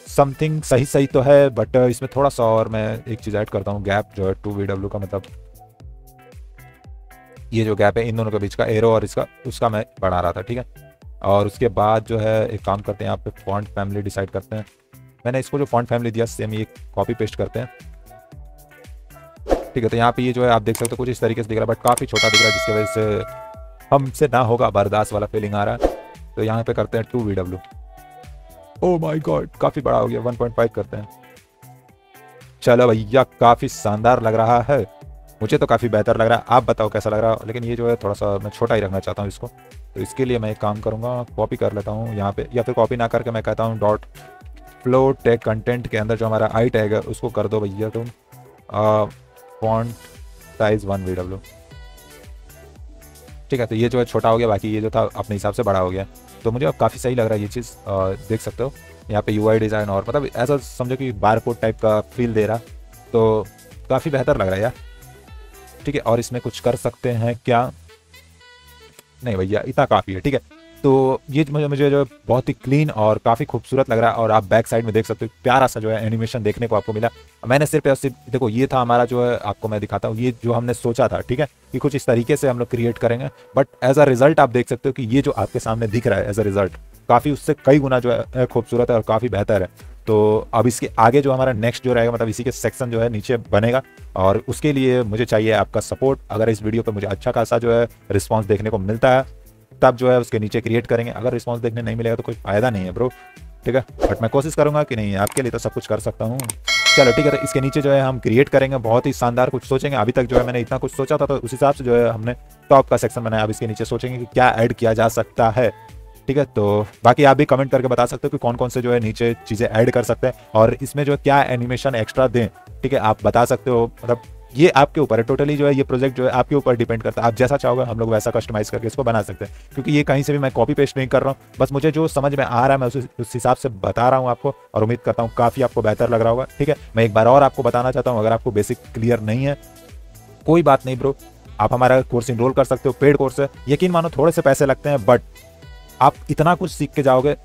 समथिंग सही सही तो है बट इसमें थोड़ा सा और मैं एक चीज़ ऐड करता हूँ। गैप जो है टू वी डब्ल्यू का मतलब ये जो गैप है, इन दोनों के बीच का एरो और इसका, उसका मैं बढ़ा रहा था, ठीक है। और उसके बाद जो है एक काम करते हैं, यहाँ पे फॉन्ट फैमिली डिसाइड करते हैं। मैंने इसको जो फॉन्ट फैमिली दिया सेम ये कॉपी पेस्ट करते हैं। ठीक है तो यहाँ पे ये जो है, आप देख सकते हो, कुछ इस तरीके से दिख रहा है बट काफ़ी छोटा दिख रहा है, जिसकी वजह से हमसे ना होगा बर्दाश्त वाला फीलिंग आ रहा है। तो यहाँ पे करते हैं two V W oh my god काफ़ी बड़ा हो गया 1.5 करते हैं। चलो भैया, काफ़ी शानदार लग रहा है। मुझे तो काफ़ी बेहतर लग रहा है। आप बताओ कैसा लग रहा है? लेकिन ये जो है, थोड़ा सा मैं छोटा ही रखना चाहता हूँ इसको। तो इसके लिए मैं एक काम करूँगा कॉपी कर लेता हूँ यहाँ पे। या फिर कॉपी ना करके मैं कहता हूँ डॉट फ्लो टैग कंटेंट के अंदर जो हमारा आई टैग है, उसको कर दो भैया तुम। Font size one V W ठीक है तो ये जो है छोटा हो गया, बाकी ये जो था अपने हिसाब से बड़ा हो गया। तो मुझे अब काफ़ी सही लग रहा है ये चीज़ देख सकते हो। यहाँ पे यूआई डिज़ाइन और मतलब ऐसा समझो कि बार कोड टाइप का फील दे रहा तो काफ़ी बेहतर लग रहा है यार। ठीक है, और इसमें कुछ कर सकते हैं क्या? नहीं भैया, इतना काफ़ी है, ठीक है। तो ये मुझे मुझे जो बहुत ही क्लीन और काफ़ी खूबसूरत लग रहा है और आप बैक साइड में देख सकते हो, प्यारा सा जो है एनिमेशन देखने को आपको मिला। मैंने सिर्फ़ और सिर्फ़ देखो ये था हमारा जो है, आपको मैं दिखाता हूँ, ये जो हमने सोचा था, ठीक है, कि कुछ इस तरीके से हम लोग क्रिएट करेंगे बट एज अ रिज़ल्ट आप देख सकते हो कि ये जो आपके सामने दिख रहा है एज अ रिज़ल्ट काफ़ी उससे कई गुना जो है खूबसूरत है और काफ़ी बेहतर है। तो अब इसके आगे जो हमारा नेक्स्ट जो रहेगा मतलब इसी के सेक्शन जो है नीचे बनेगा और उसके लिए मुझे चाहिए आपका सपोर्ट अगर इस वीडियो पर मुझे अच्छा खासा जो है रिस्पॉन्स देखने को मिलता है तब जो है उसके नीचे क्रिएट करेंगे। अगर रिस्पॉन्स देखने नहीं मिलेगा तो कोई फ़ायदा नहीं है ब्रो ठीक है? बट मैं कोशिश करूँगा कि नहीं, आपके लिए तो सब कुछ कर सकता हूँ। चलो, ठीक है तो इसके नीचे जो है हम क्रिएट करेंगे। बहुत ही शानदार कुछ सोचेंगे। अभी तक जो है मैंने इतना कुछ सोचा था तो उस हिसाब से जो है हमने टॉप का सेक्शन बनाया। अब इसके नीचे सोचेंगे कि क्या ऐड किया जा सकता है। ठीक है? तो बाकी आप भी कमेंट करके बता सकते हो कि कौन कौन से जो है नीचे चीज़ें ऐड कर सकते हैं। और इसमें जो है क्या एनिमेशन एक्स्ट्रा दें? ठीक है? आप बता सकते हो मतलब ये आपके ऊपर है। टोटली जो है ये प्रोजेक्ट जो है आपके ऊपर डिपेंड करता है। आप जैसा चाहोगे हम लोग वैसा कस्टमाइज करके इसको बना सकते हैं। क्योंकि ये कहीं से भी मैं कॉपी पेस्ट नहीं कर रहा हूँ। बस मुझे जो समझ में आ रहा है मैं उस, उस हिसाब से बता रहा हूँ आपको और उम्मीद करता हूँ काफ़ी आपको बेहतर लग रहा होगा। ठीक है? मैं एक बार और आपको बताना चाहता हूँ अगर आपको बेसिक क्लियर नहीं है कोई बात नहीं ब्रो आप हमारा कोर्स इनरोल कर सकते हो पेड कोर्स है। यकीन मानो थोड़े से पैसे लगते हैं बट आप इतना कुछ सीख के जाओगे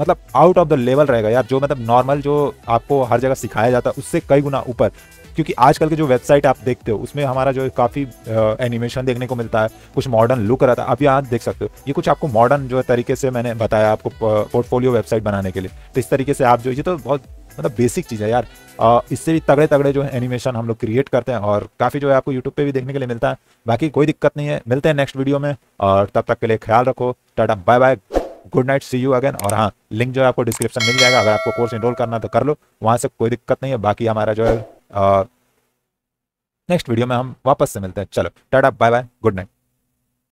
मतलब आउट ऑफ़ द लेवल रहेगा यार। जो मतलब नॉर्मल जो आपको हर जगह सिखाया जाता है उससे कई गुना ऊपर। क्योंकि आजकल के जो वेबसाइट आप देखते हो, उसमें हमारा जो काफ़ी एनिमेशन देखने को मिलता है, कुछ मॉडर्न लुक रहता है। आप यहाँ देख सकते हो। ये कुछ आपको मॉडर्न जो है तरीके से मैंने बताया आपको पोर्टफोलियो वेबसाइट बनाने के लिए। तो इस तरीके से आप जो, ये तो बहुत मतलब बेसिक चीज़ है यार। इससे भी तगड़े तगड़े जो है एनिमेशन हम लोग क्रिएट करते हैं और काफ़ी जो है आपको यूट्यूब पे भी देखने के लिए मिलता है। बाकी कोई दिक्कत नहीं है। मिलते हैं नेक्स्ट वीडियो में और तब तक के लिए ख्याल रखो। Tata bye bye good night see you again और हाँ लिंक जो है आपको डिस्क्रिप्शन मिल जाएगा। अगर आपको कोर्स इनरोल करना तो कर लो। वहाँ से कोई दिक्कत नहीं है। बाकी हमारा जो है नेक्स्ट वीडियो में हम वापस से मिलते हैं। चलो tata bye bye good night